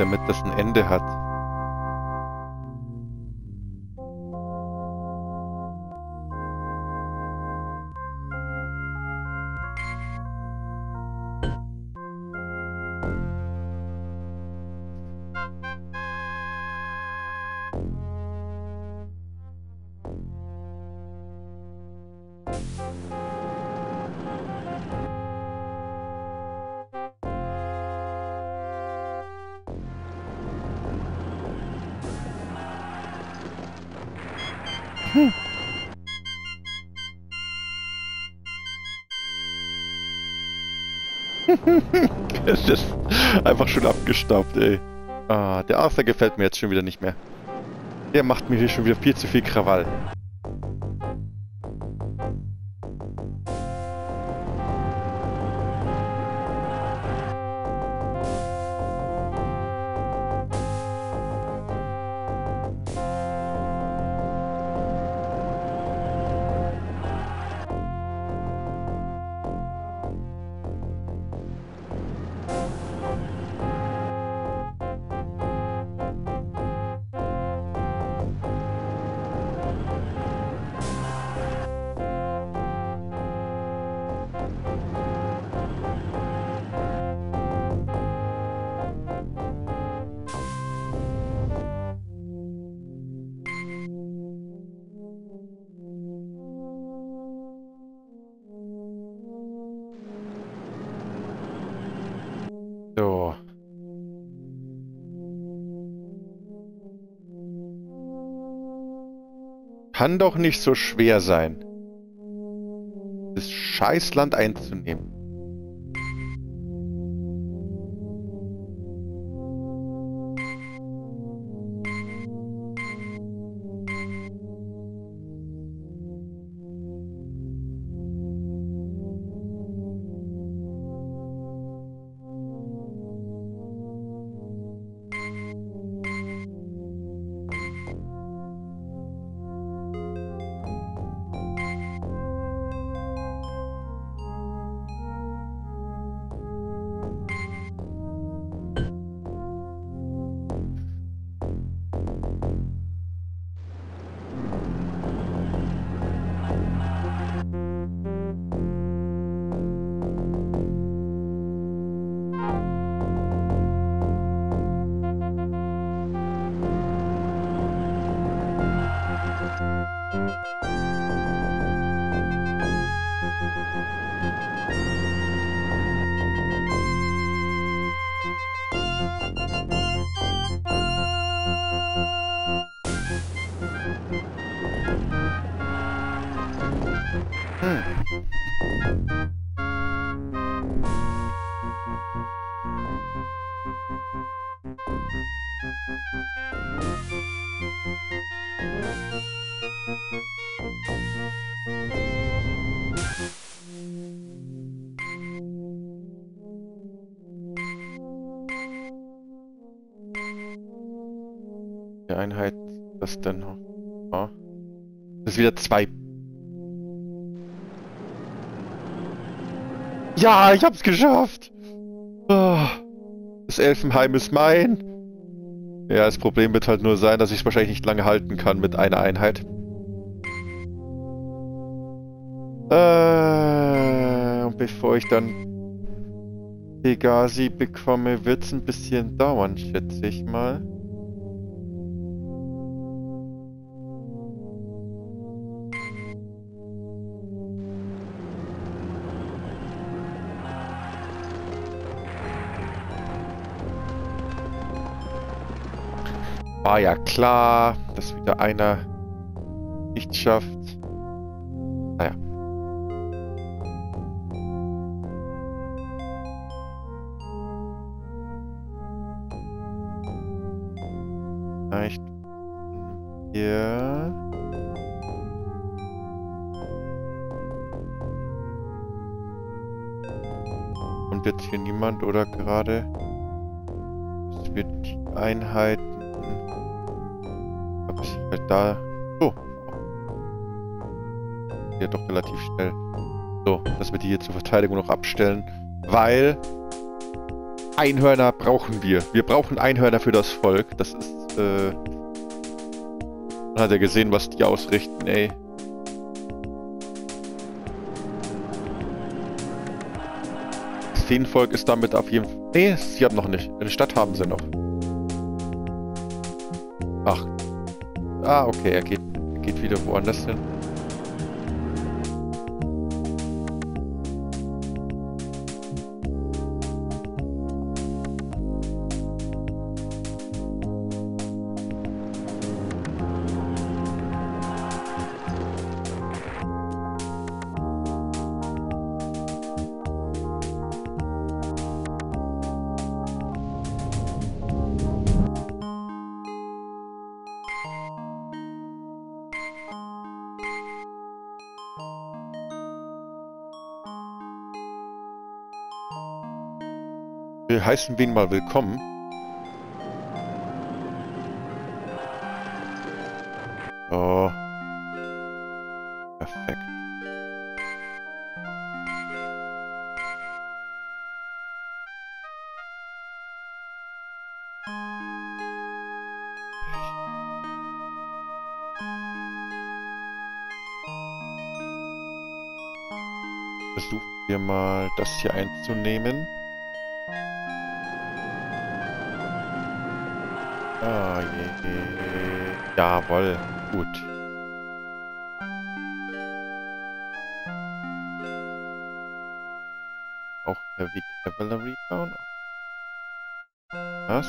Damit das ein Ende hat. Schon abgestaubt, ey. Ah, der Arthur gefällt mir jetzt schon wieder nicht mehr. Der macht mir hier schon wieder viel zu viel Krawall. Nicht so schwer sein, das Scheißland einzunehmen. Die Einheiten, das denn noch? Ja. Das ist wieder zwei. Ja, ich hab's geschafft! Oh, das Elfenheim ist mein! Ja, das Problem wird halt nur sein, dass ich es wahrscheinlich nicht lange halten kann mit einer Einheit. Äh, und bevor ich dann Pegasi bekomme, wird es ein bisschen dauern, schätze ich mal. War ja klar, dass wieder einer nicht schafft. Naja. Vielleicht hier. Und jetzt hier niemand oder gerade? Es wird die Einheiten Halt da. So. Ja, doch relativ schnell. So, dass wir die hier zur Verteidigung noch abstellen. Weil Einhörner brauchen wir. Wir brauchen Einhörner für das Volk. Das ist, äh... Man hat ja gesehen, was die ausrichten, ey. Das Feenvolk ist damit auf jeden Fall... Nee, sie haben noch nicht. Eine Stadt haben sie noch. Ah, okay, er geht, er geht wieder woanders hin. Wir heißen wen mal willkommen. Oh. Perfekt. Versuchen wir mal das hier einzunehmen. Ah, je, je. Jawohl, gut. Auch Heavy Cavalry bauen. Was?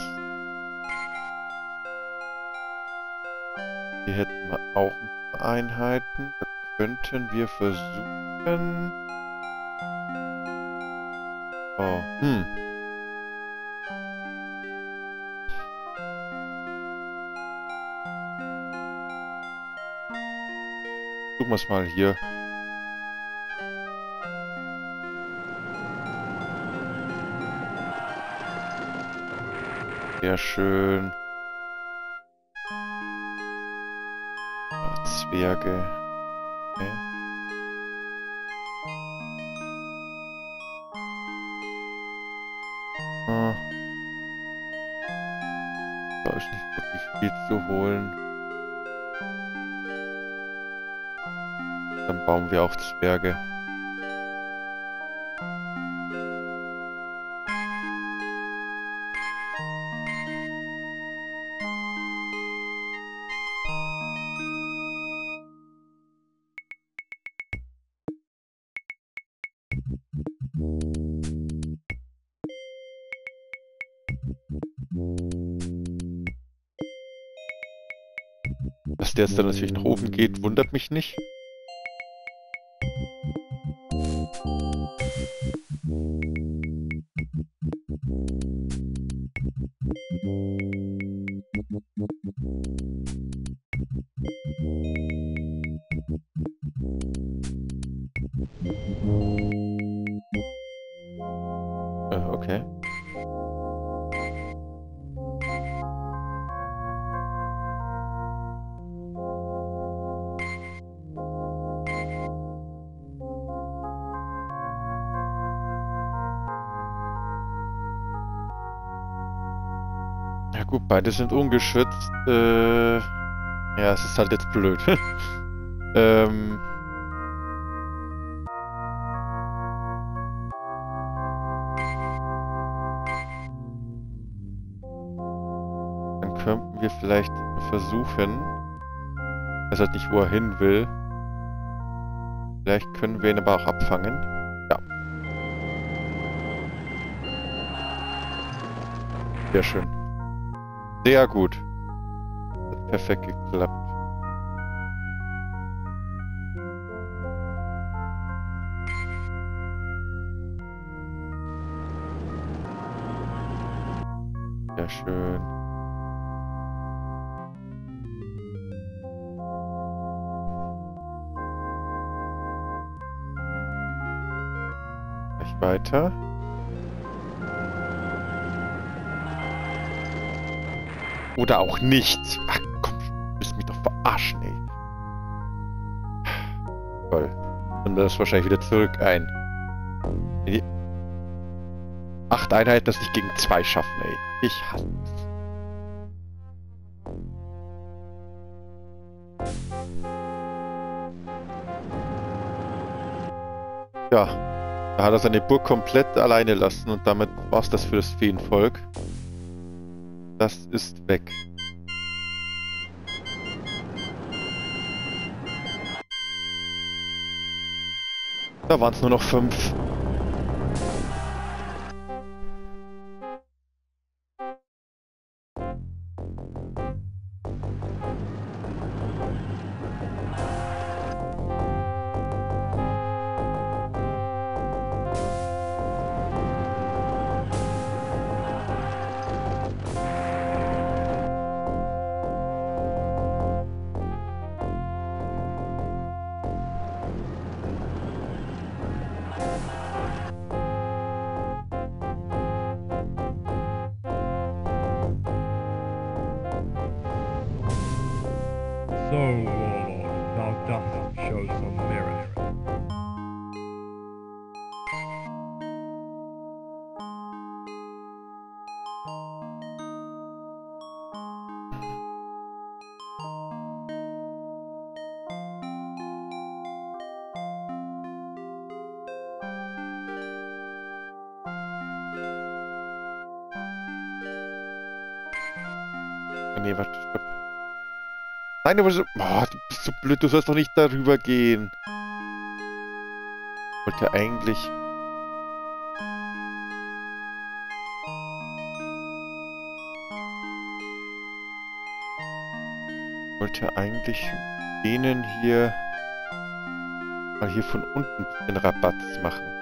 Hier hätten wir auch ein paar Einheiten. Da könnten wir versuchen... Oh, hm. Versuchen wir es mal hier. Sehr schön. Zwerge. Bauen wir auch Zwerge. Dass der jetzt dann natürlich nach oben geht, wundert mich nicht. Beide sind ungeschützt. Äh, ja, es ist halt jetzt blöd. *laughs* ähm... Dann könnten wir vielleicht versuchen... Er weiß nicht, wo er hin will. Vielleicht können wir ihn aber auch abfangen. Ja. Sehr schön. Sehr gut. Hat perfekt geklappt. Sehr schön. Gleich weiter. Oder auch nicht. Ach komm, willst mich doch verarschen, ey. Toll. Und das wahrscheinlich wieder zurück ein. Die acht Einheiten das nicht gegen zwei schaffen, ey. Ich hasse es. Ja, da hat er seine Burg komplett alleine lassen und damit war es das für das Feenvolk. Das ist weg. Da waren es nur noch fünf. Nein, aber so... Oh, du bist so blöd, du sollst doch nicht darüber gehen. Ich wollte eigentlich... Ich wollte eigentlich denen hier... mal hier von unten den Rabatz machen.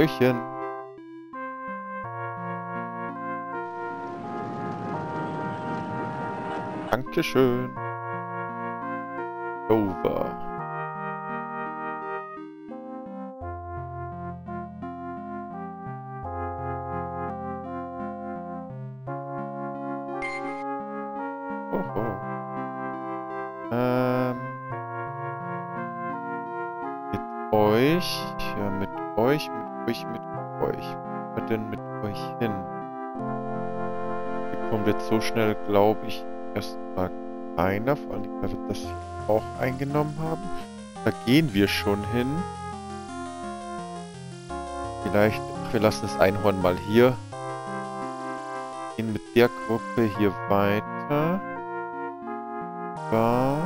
Hallöchen. Dankeschön. Over. Oho. Ähm. Euch. Wir denn mit euch hin? Hier kommt jetzt so schnell, glaube ich, erstmal keiner. Vor allem, weil wir das auch eingenommen haben. Da gehen wir schon hin. Vielleicht, ach, wir lassen das Einhorn mal hier. Gehen mit der Gruppe hier weiter. Da.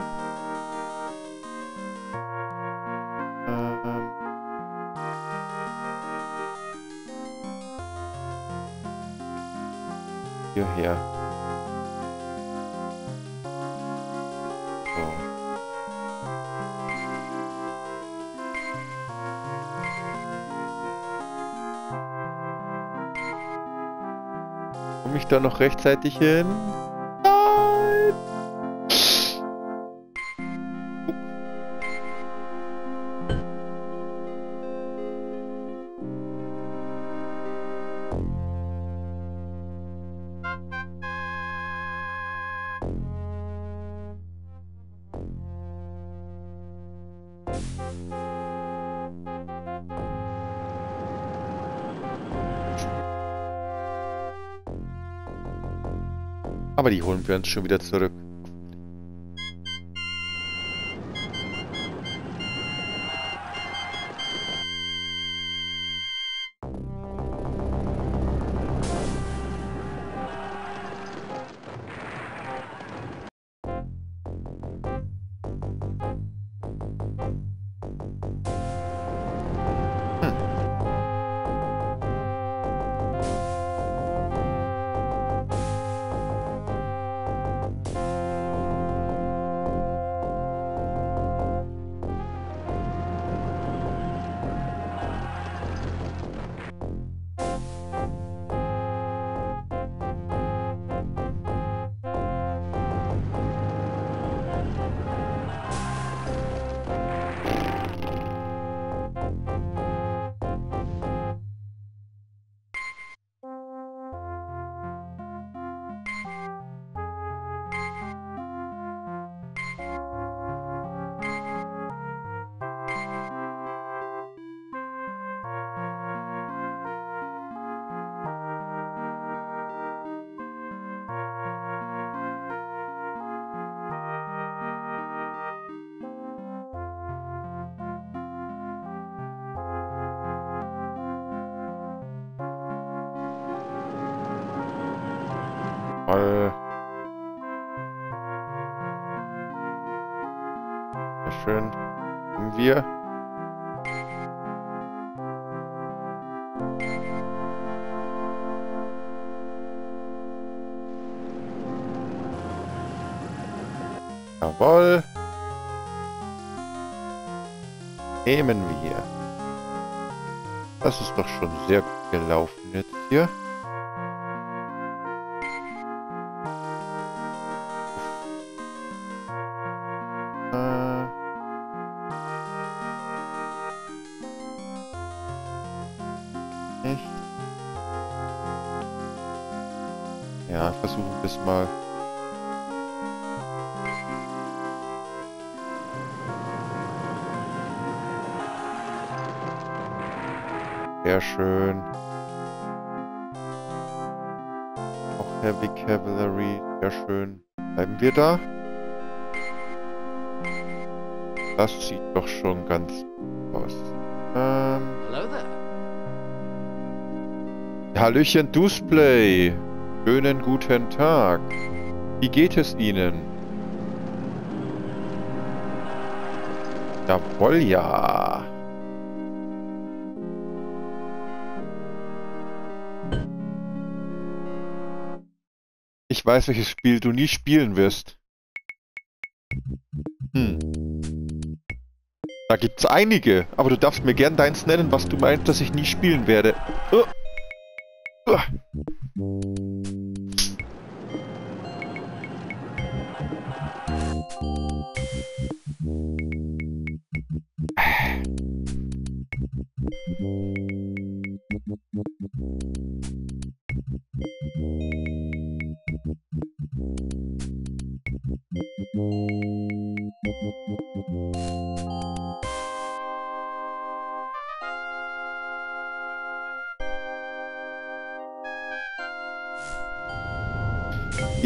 Hierher. So. Komme ich da noch rechtzeitig hin? Wir uns schon wieder zurück. Jawohl. Nehmen wir. Das ist doch schon sehr gut gelaufen jetzt hier. Äh. Ja, versuchen wir es mal. Sehr schön. Auch Heavy Cavalry, sehr schön. Bleiben wir da? Das sieht doch schon ganz gut aus. Ähm, Hello there. Hallöchen Display. Schönen guten Tag. Wie geht es Ihnen? Jawohl, ja. Weiß, welches Spiel du nie spielen wirst. Hm. Da gibt's einige, aber du darfst mir gern deins nennen, was du meinst, dass ich nie spielen werde. Uh.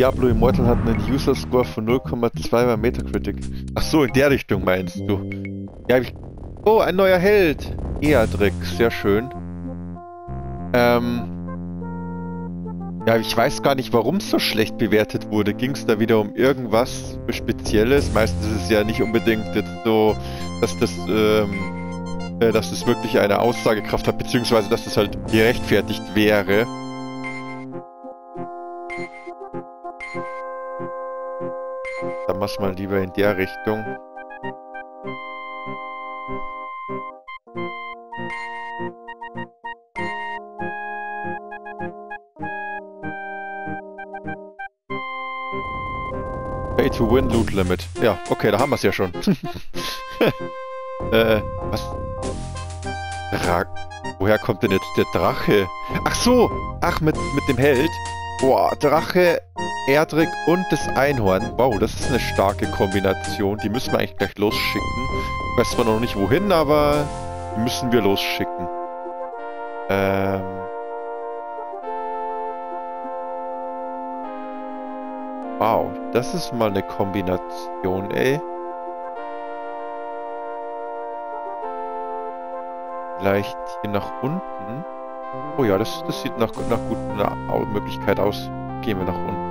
Diablo Immortal hat einen User Score von 0,2 bei Metacritic. Ach so, in der Richtung meinst du. Ja, ich... Oh, ein neuer Held. Eadric, sehr schön. Ähm... Ja, ich weiß gar nicht, warum es so schlecht bewertet wurde. Ging es da wieder um irgendwas Spezielles? Meistens ist es ja nicht unbedingt jetzt so, dass das, ähm, äh, dass das wirklich eine Aussagekraft hat, beziehungsweise dass das halt gerechtfertigt wäre. Mach's mal lieber in der Richtung. Pay to win Loot Limit. Ja, okay, da haben wir es ja schon. *laughs* äh, was? Dra Woher kommt denn jetzt der Drache? Ach so! Ach, mit, mit dem Held? Boah, Drache Erdrick und das Einhorn. Wow, das ist eine starke Kombination. Die müssen wir eigentlich gleich losschicken. Weiß zwar noch nicht wohin, aber müssen wir losschicken. Ähm... Wow, das ist mal eine Kombination, ey. Vielleicht hier nach unten. Oh ja, das, das sieht nach, nach guter Möglichkeit aus. Gehen wir nach unten.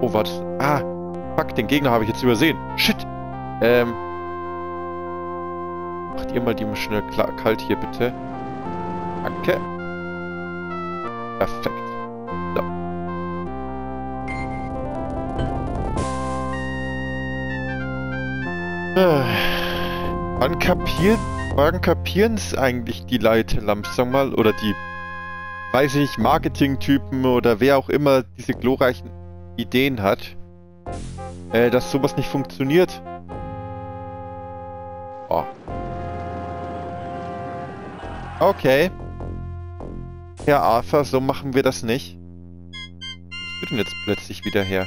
Oh, was? Ah, fuck, den Gegner habe ich jetzt übersehen. Shit. Ähm. Macht ihr mal die schnell kalt hier, bitte. Danke. Perfekt. So. Äh. Wann kapiert, wann kapieren es eigentlich die Leute langsam mal? Oder die, weiß ich, Marketing-Typen oder wer auch immer diese glorreichen Ideen hat, äh, dass sowas nicht funktioniert. Oh. Okay. Herr Arthur, so machen wir das nicht. Wird denn jetzt plötzlich wieder her?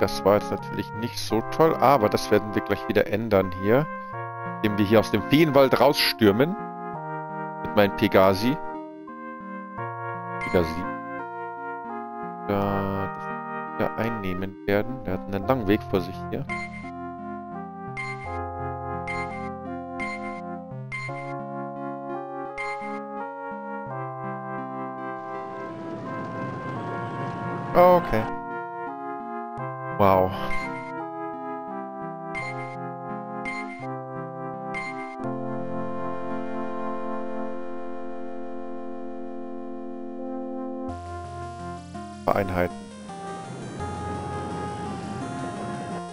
Das war jetzt natürlich nicht so toll, aber das werden wir gleich wieder ändern hier. Indem wir hier aus dem Feenwald rausstürmen. Mit meinem Pegasi. Pegasi. Da, das wir einnehmen werden. Der hat einen langen Weg vor sich hier.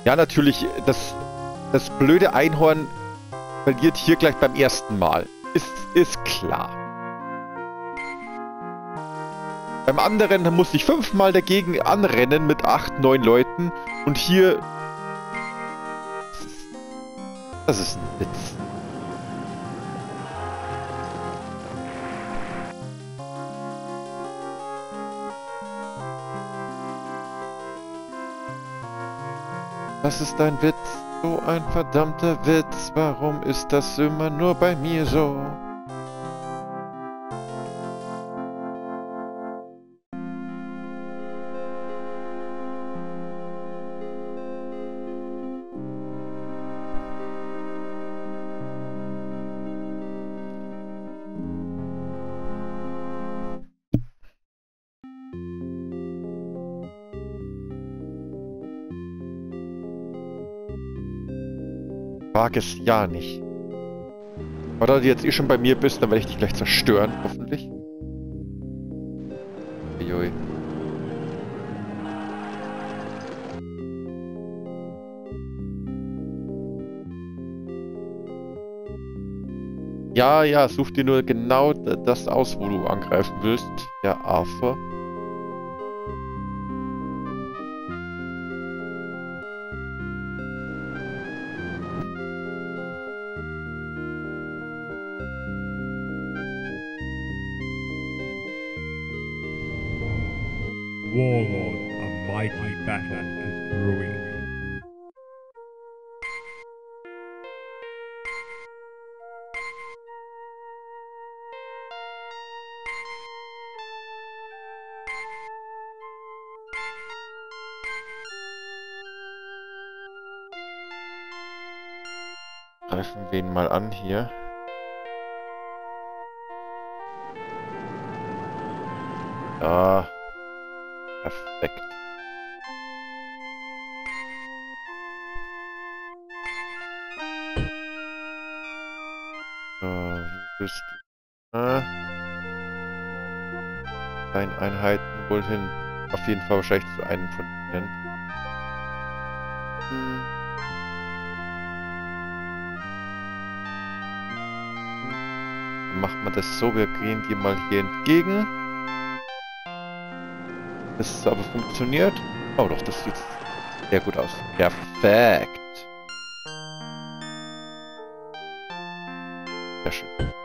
Ja, natürlich, das, das blöde Einhorn verliert hier gleich beim ersten Mal. Ist, ist klar. Beim anderen muss ich fünfmal dagegen anrennen mit acht, neun Leuten. Und hier... Das ist ein Witz. Was ist ein Witz? So ein verdammter Witz. Warum ist das immer nur bei mir so? Wage es ja nicht. Aber da du jetzt eh schon bei mir bist, dann werde ich dich gleich zerstören, hoffentlich. Uiui. Ja, ja, such dir nur genau das aus, wo du angreifen willst. Ja, Arthur. Fall wahrscheinlich zu einem von. Hm. Dann macht man das so, wir gehen dir mal hier entgegen. Das aber funktioniert. Oh doch, das sieht sehr gut aus. Perfekt. Sehr schön.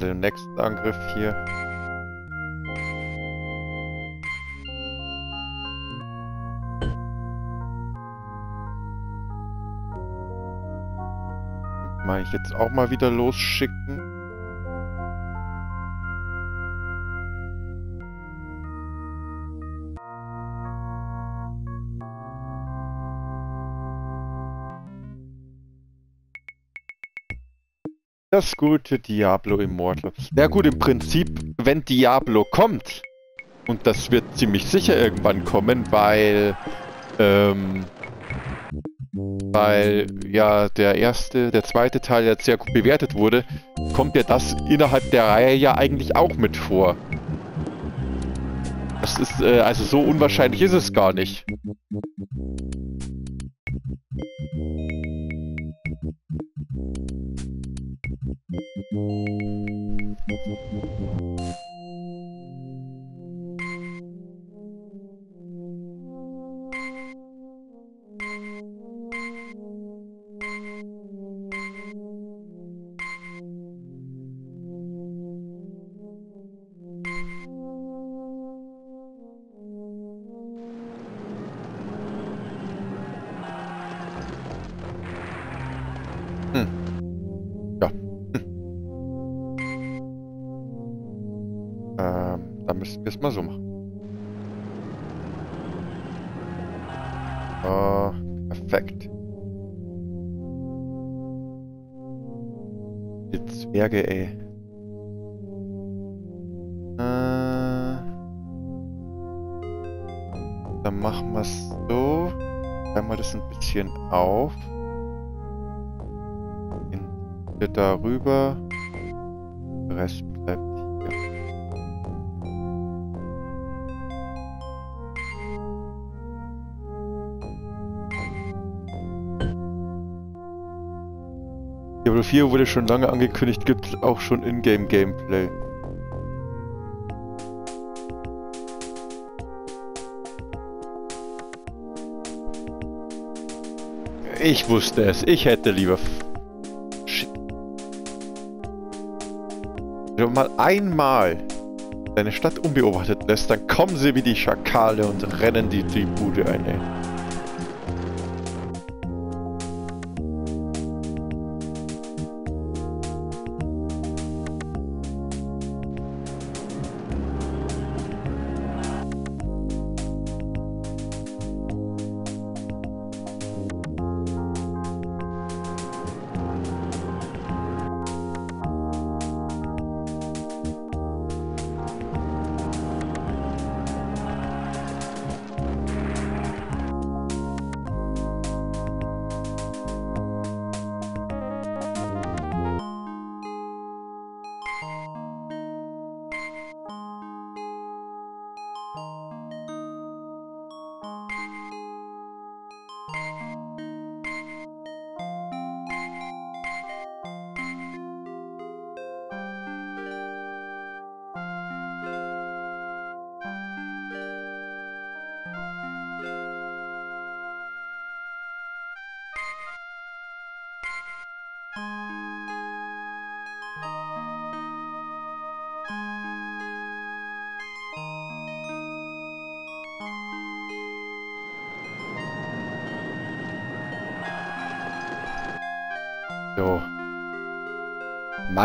Wir den nächsten Angriff hier. Mache ich jetzt auch mal wieder losschicken. Das gute Diablo Immortal. Ja gut, im Prinzip, wenn Diablo kommt, und das wird ziemlich sicher irgendwann kommen, weil, ähm, weil ja der erste, der zweite Teil jetzt sehr gut bewertet wurde, kommt ja das innerhalb der Reihe ja eigentlich auch mit vor. Das ist, äh, also so unwahrscheinlich ist es gar nicht. Zwerge, ey. Äh, dann machen wir es so. Einmal das ein bisschen auf. Den hier darüber. 4 wurde schon lange angekündigt, gibt es auch schon Ingame-Gameplay. Ich wusste es. Ich hätte lieber... Wenn du mal einmal deine Stadt unbeobachtet lässt, dann kommen sie wie die Schakale und rennen die, Bude ein, ey.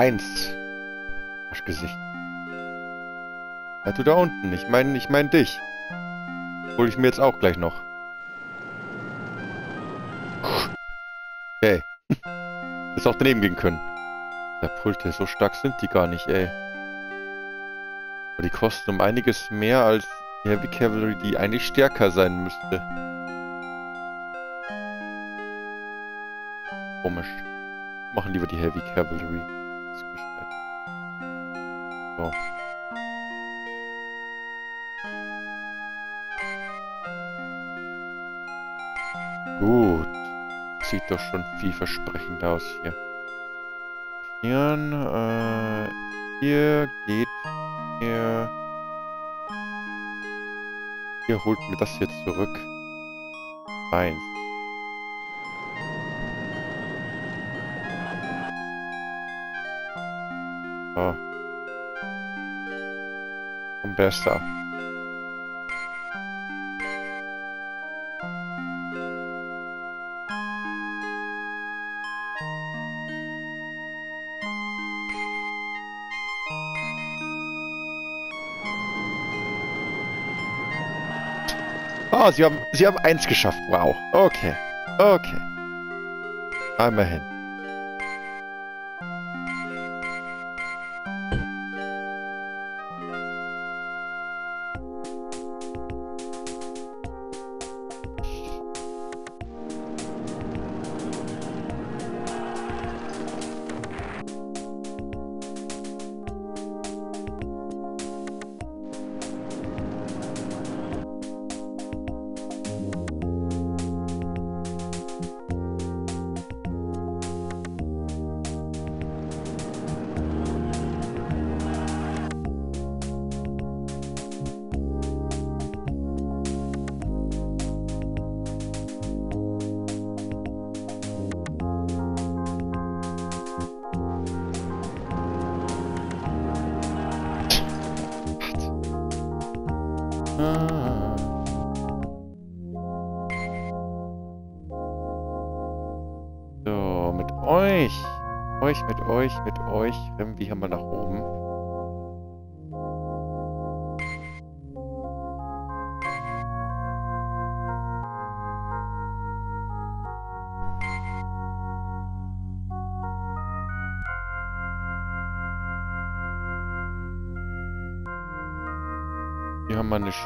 Meins. Arschgesicht. Ja, du da unten. Ich meine, ich meine dich. Hol ich mir jetzt auch gleich noch. Okay. *laughs* Ist auch daneben gehen können. Der Pulte, so stark sind die gar nicht, ey. Aber die kosten um einiges mehr als die Heavy Cavalry, die eigentlich stärker sein müsste. Komisch. Machen lieber die Heavy Cavalry. Sieht doch schon vielversprechend aus hier. Hier, äh, hier geht hier. Hier holt mir das hier zurück. Eins. So. Und besser. Oh, sie haben, sie haben eins geschafft. Wow. Okay. Okay. Einmal hin.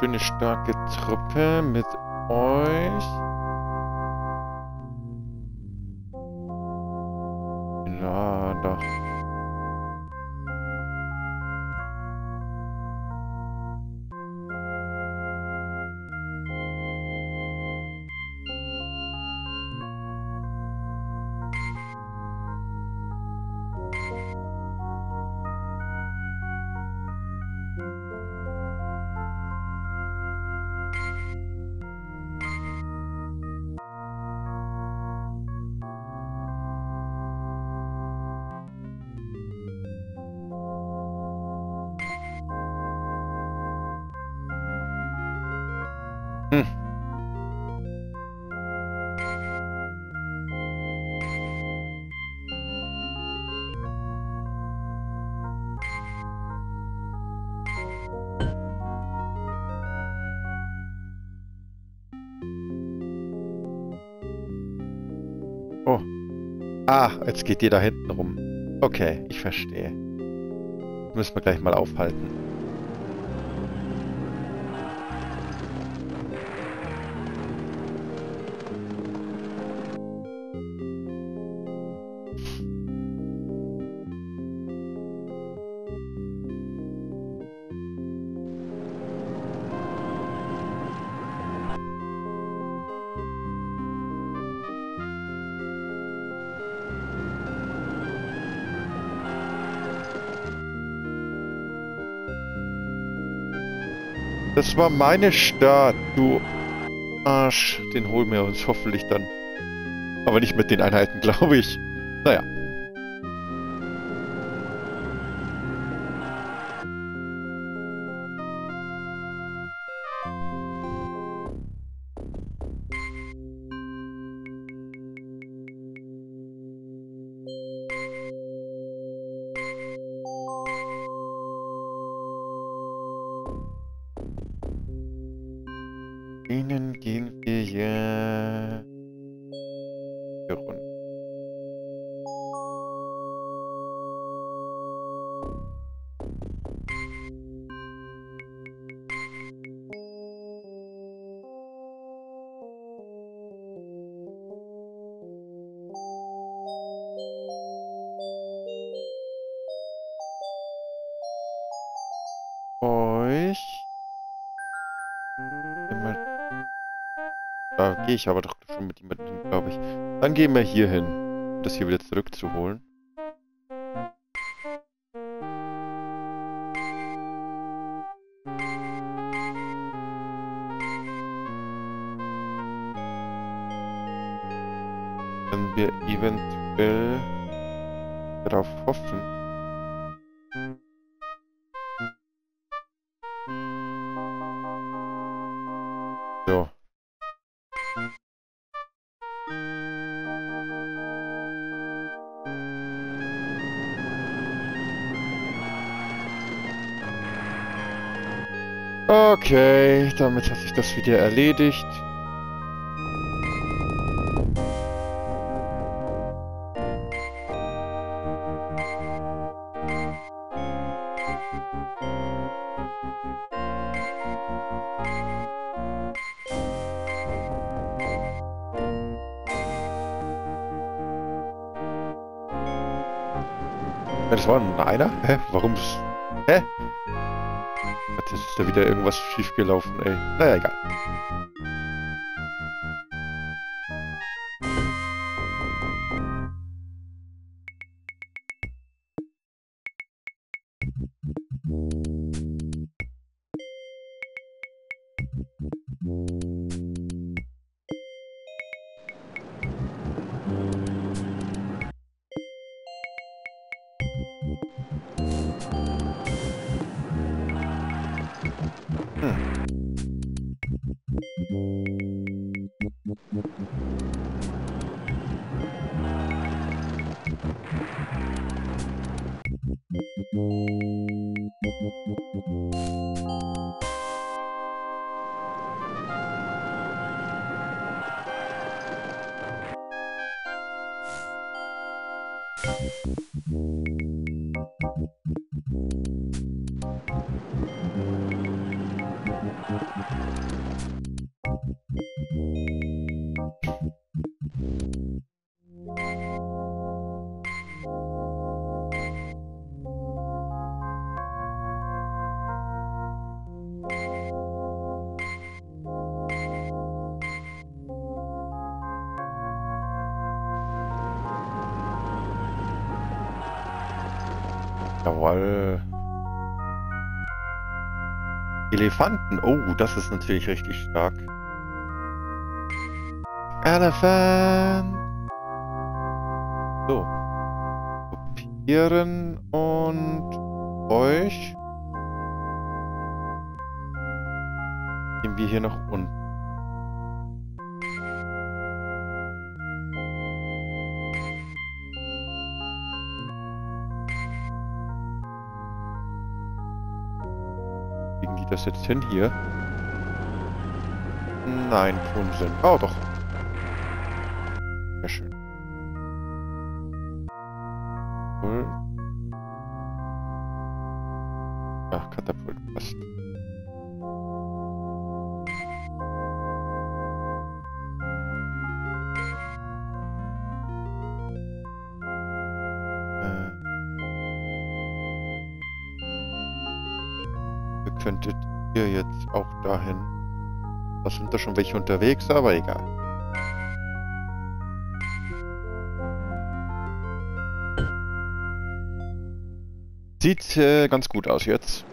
Schöne starke Truppe mit euch. Jetzt geht ihr da hinten rum. Okay, ich verstehe. Müssen wir gleich mal aufhalten. War meine Stadt, du Arsch. Den holen wir uns hoffentlich dann. Aber nicht mit den Einheiten, *laughs* glaube ich. Ihnen gehen wir hier ich aber doch schon mit jemandem glaube ich. Dann gehen wir hier hin, um das hier wieder zurückzuholen. Damit hat sich das wieder erledigt. Das war nur einer? Hä? Warum? Hä? Da wieder irgendwas schiefgelaufen, ey. Naja, egal. Elefanten. Oh, das ist natürlich richtig stark. Elephant. So. Kopieren und euch. Gehen wir hier nach unten. Kriegen die das jetzt hin hier? Nein, nicht. Oh, doch. Sind da schon welche unterwegs, aber egal. Sieht äh, ganz gut aus jetzt.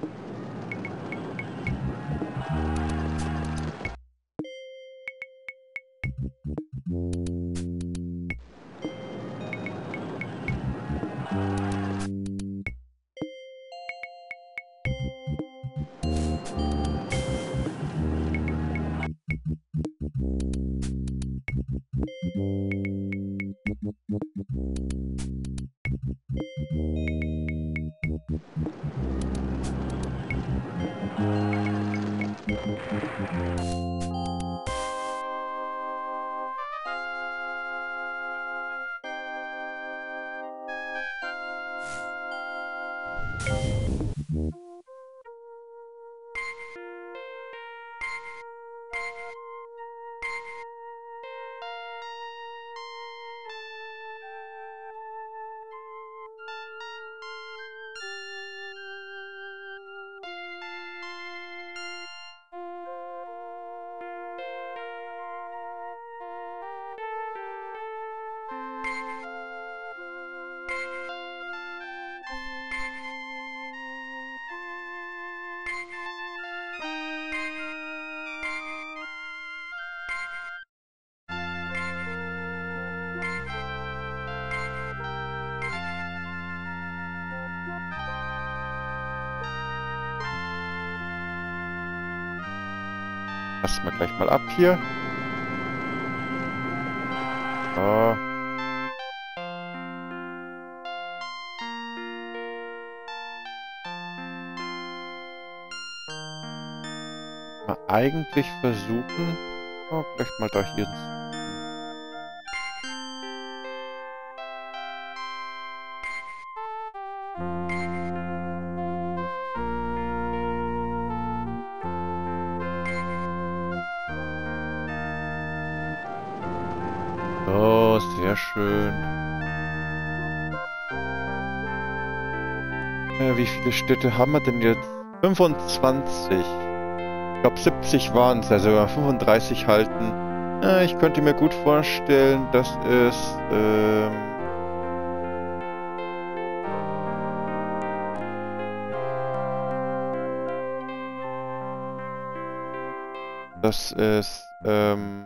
Mal ab hier. So. Mal eigentlich versuchen. Oh, gleich mal da hier viele Städte haben wir denn jetzt? 25. Ich glaube 70 waren es, also wenn wir 35 halten. Äh, ich könnte mir gut vorstellen, dass es... Ähm, dass es... Ähm,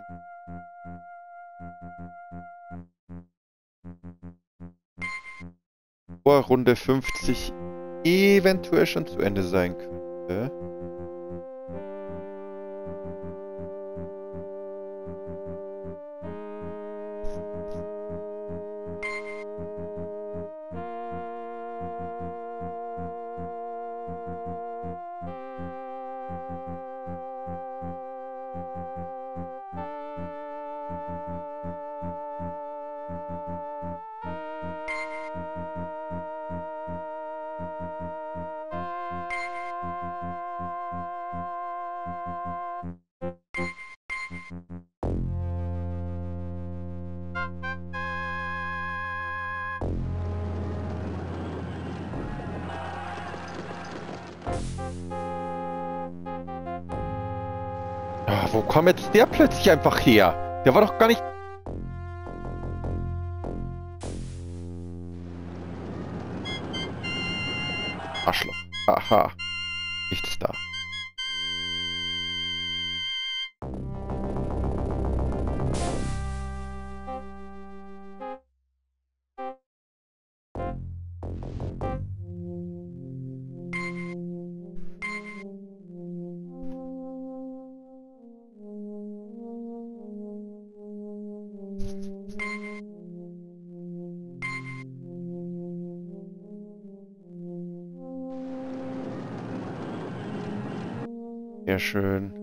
Runde 50 eventuell schon zu Ende sein könnte. Wo kam jetzt der plötzlich einfach her? Der war doch gar nicht... Arschloch. Aha. Sehr schön.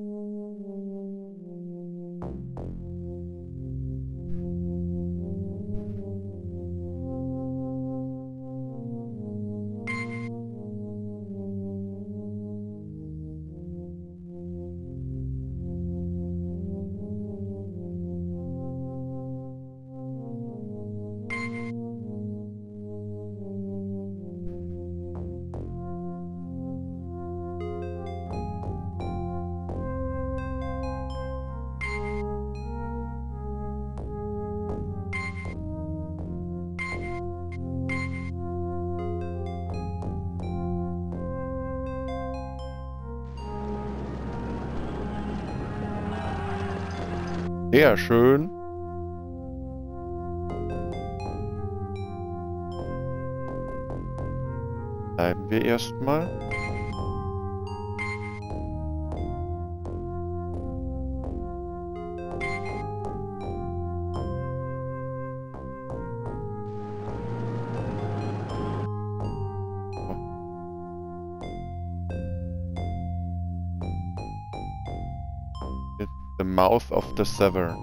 Sehr schön. Bleiben wir erstmal. The Severn.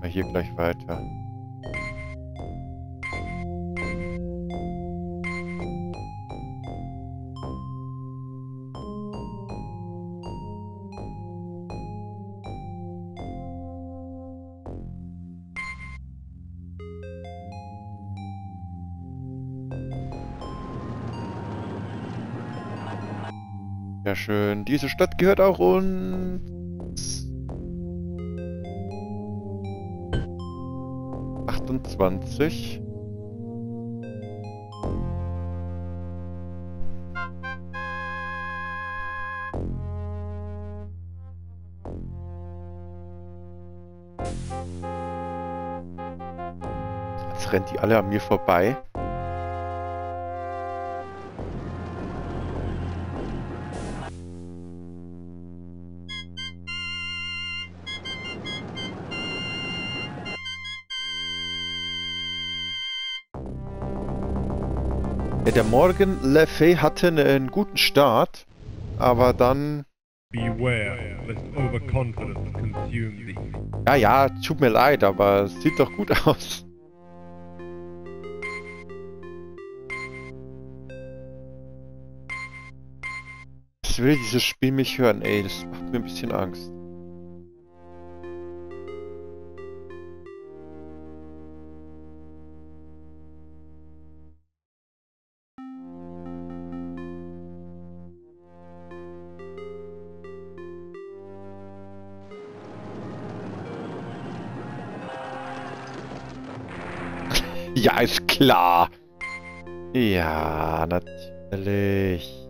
Mal hier gleich weiter. Sehr schön. Diese Stadt gehört auch uns. 28. Jetzt rennt die alle an mir vorbei. Der Morgan Le Fay hatte einen guten Start, aber dann... Ja, ja, tut mir leid, aber es sieht doch gut aus. Was will dieses Spiel mich hören, ey? Das macht mir ein bisschen Angst. Ja, ist klar. Ja, natürlich.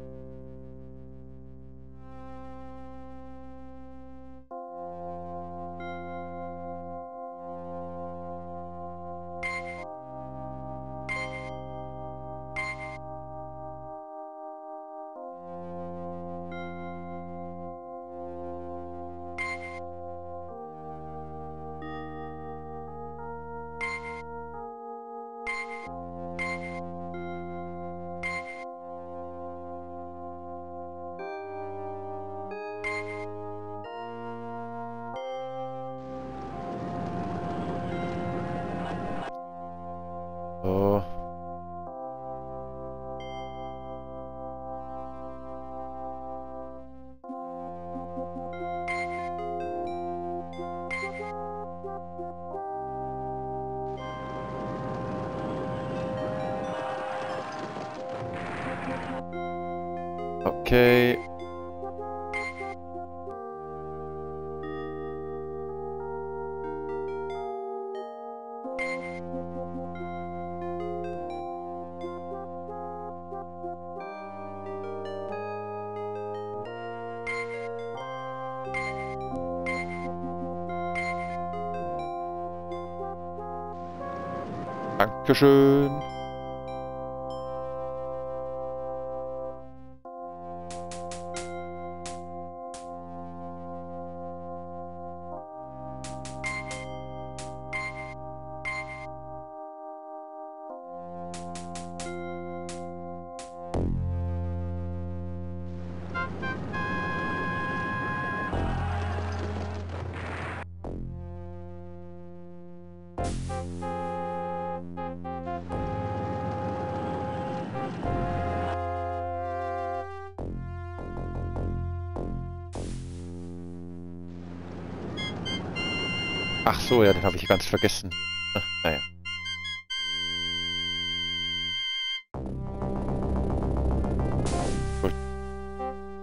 Dankeschön. Ganz vergessen. Ach, naja. Gut.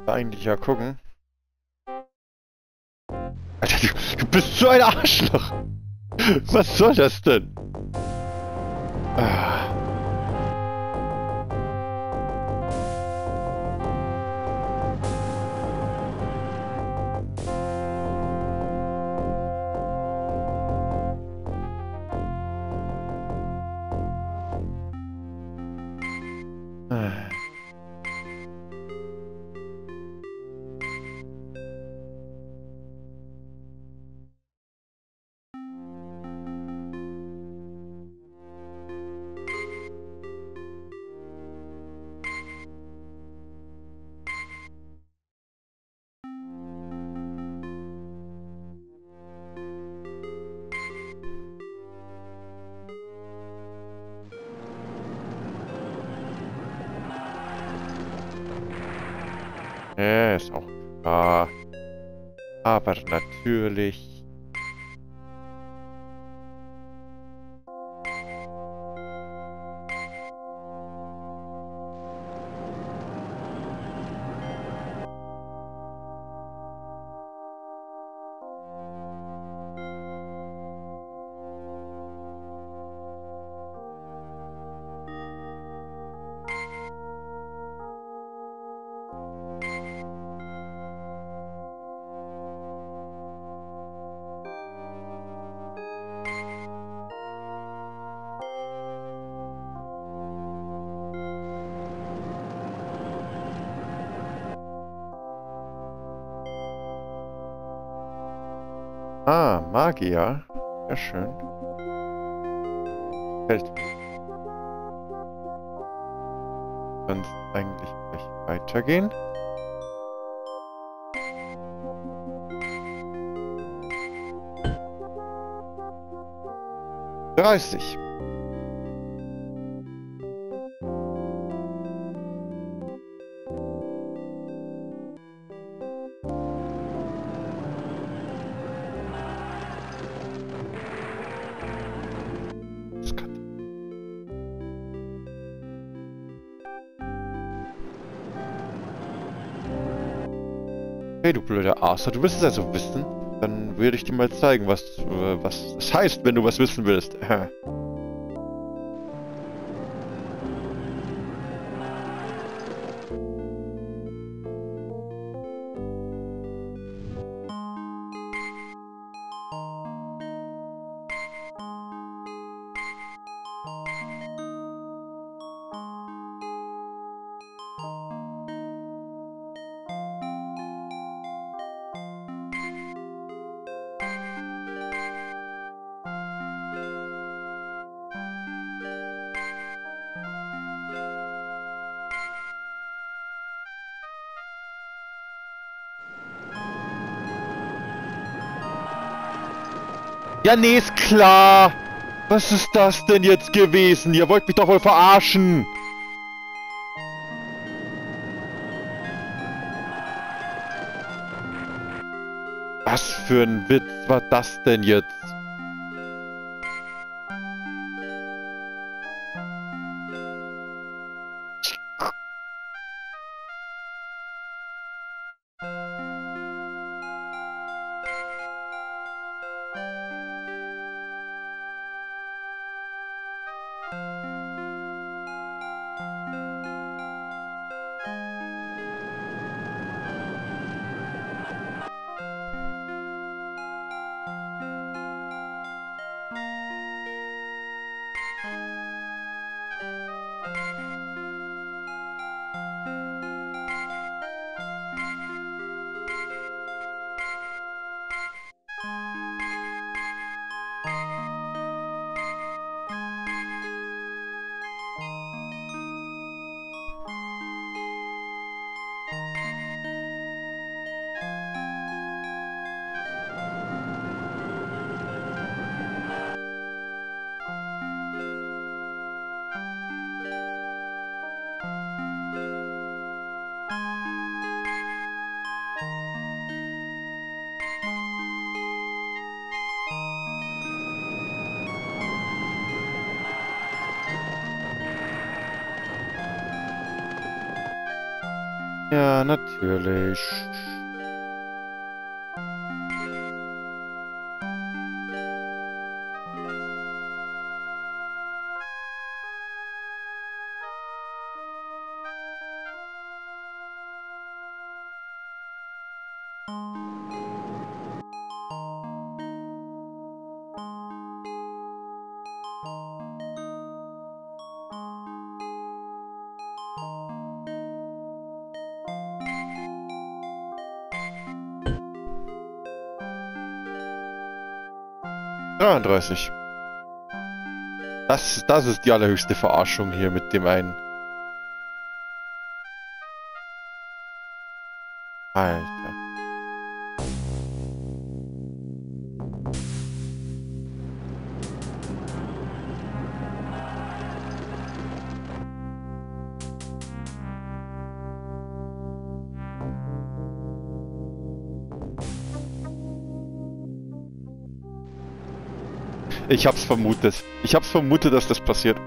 Eigentlich ja gucken. Alter, du, du bist so ein Arschloch! Was soll das denn? Ja, ist auch klar. Aber natürlich. Magier. Ja, schön. Fällt. Dann eigentlich gleich weitergehen. Dreißig. Arthur, du willst es also wissen? Dann würde ich dir mal zeigen, was, äh, was es heißt, wenn du was wissen willst. *laughs* Ja, nee, ist klar. Was ist das denn jetzt gewesen? Ihr wollt mich doch wohl verarschen. Was für ein Witz war das denn jetzt? Ja, natürlich. Dreiunddreißig. Das, das ist die allerhöchste Verarschung hier mit dem einen. Alter. Ich hab's vermutet. Ich hab's vermutet, dass das passiert.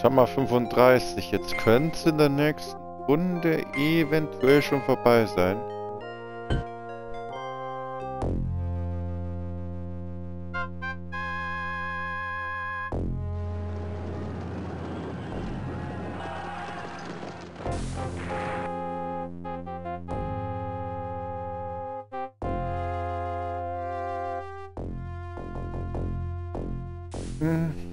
Jetzt haben wir 35. Jetzt könnte es in der nächsten Runde eventuell schon vorbei sein. Hm.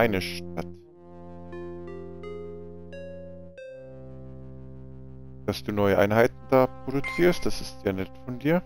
Eine Stadt. Dass du neue Einheiten da produzierst, das ist ja nett von dir.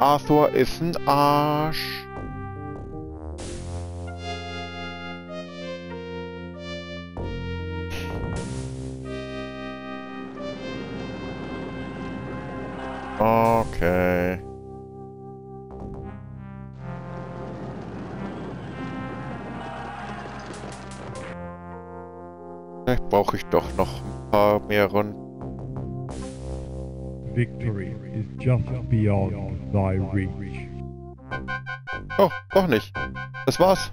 Arthur ist ein Arsch. Okay. Vielleicht brauche ich doch noch ein paar mehr Runden. Victory is just beyond thy reach. Oh, doch nicht. Das war's.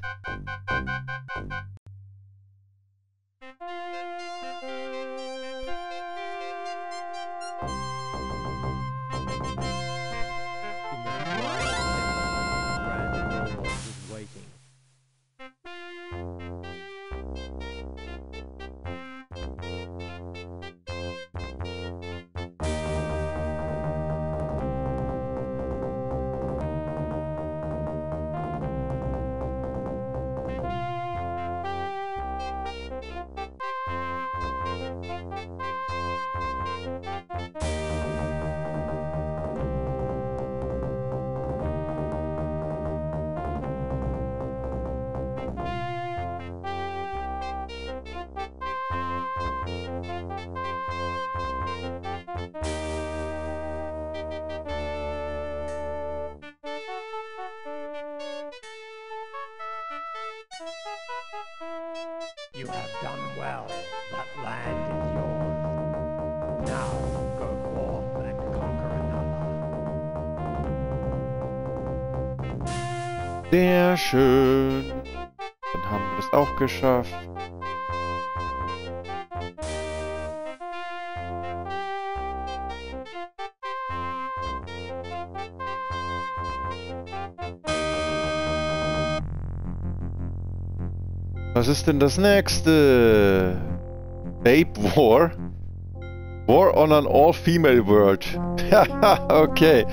Sehr schön. Dann haben wir das auch geschafft. Was ist denn das nächste? Babe War? War on an All-Female World. *laughs* Okay.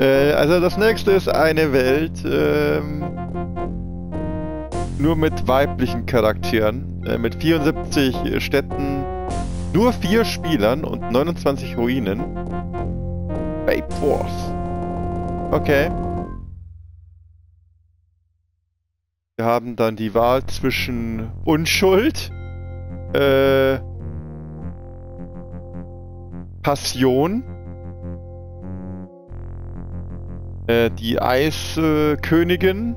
Äh, also das nächste ist eine Welt ähm, nur mit weiblichen Charakteren, äh, mit 74 Städten, nur vier Spielern und 29 Ruinen. Babe Wars. Okay. Wir haben dann die Wahl zwischen Unschuld, äh, Passion, äh, die Eiskönigin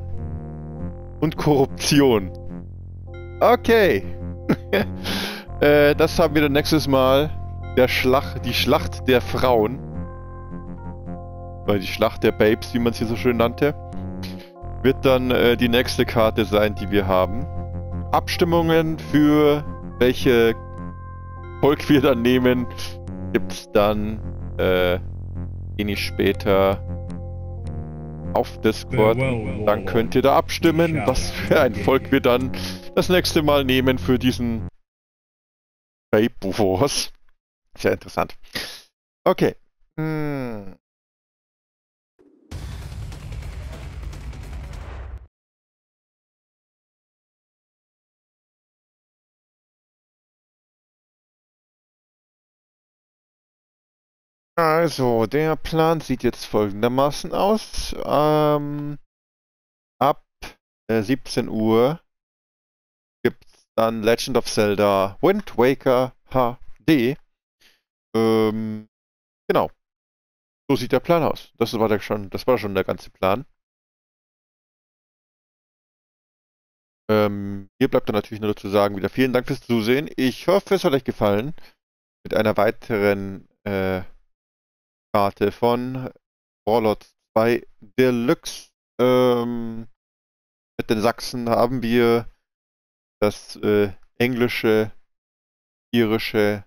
und Korruption. Okay. *laughs* äh, das haben wir dann nächstes Mal. Der Schlacht, die Schlacht der Frauen. Oder die Schlacht der Babes, wie man sie so schön nannte. Wird dann äh, die nächste Karte sein, die wir haben. Abstimmungen für welche Volk wir dann nehmen, gibt's dann äh, wenig später auf Discord. Dann könnt ihr da abstimmen, was für ein Volk wir dann das nächste Mal nehmen für diesen Babe Wars. Sehr interessant. Okay. Hm. Also, der Plan sieht jetzt folgendermaßen aus. Ähm, ab äh, 17 Uhr gibt's dann Legend of Zelda Wind Waker HD. Ähm, genau. So sieht der Plan aus. Das war der schon, das war schon der ganze Plan. Ähm, hier bleibt dann natürlich nur zu sagen, wieder vielen Dank fürs Zusehen. Ich hoffe, es hat euch gefallen. Mit einer weiteren äh, Karte von Warlord 2 Deluxe. Ähm, mit den Sachsen haben wir das äh, englische, irische,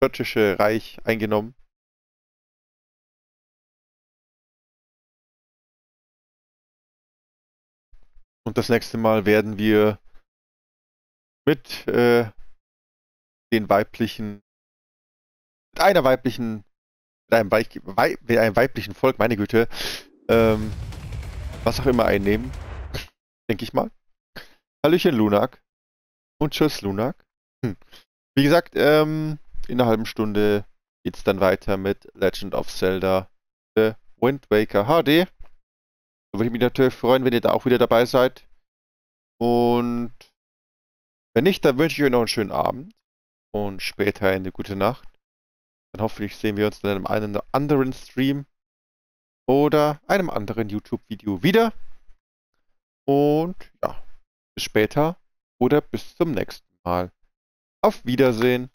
schottische Reich eingenommen. Und das nächste Mal werden wir mit äh, den weiblichen, mit einer weiblichen einem, Weich, Wei mit einem weiblichen Volk, meine Güte, ähm, was auch immer einnehmen. denke ich mal. Hallöchen Lunak. Und tschüss Lunak. Hm. Wie gesagt, ähm, in einer halben Stunde geht's dann weiter mit Legend of Zelda The Wind Waker HD. Da würde ich mich natürlich freuen, wenn ihr da auch wieder dabei seid. Und wenn nicht, dann wünsche ich euch noch einen schönen Abend und später eine gute Nacht. Dann hoffentlich sehen wir uns in einem anderen Stream oder einem anderen YouTube-Video wieder. Und ja, bis später oder bis zum nächsten Mal. Auf Wiedersehen.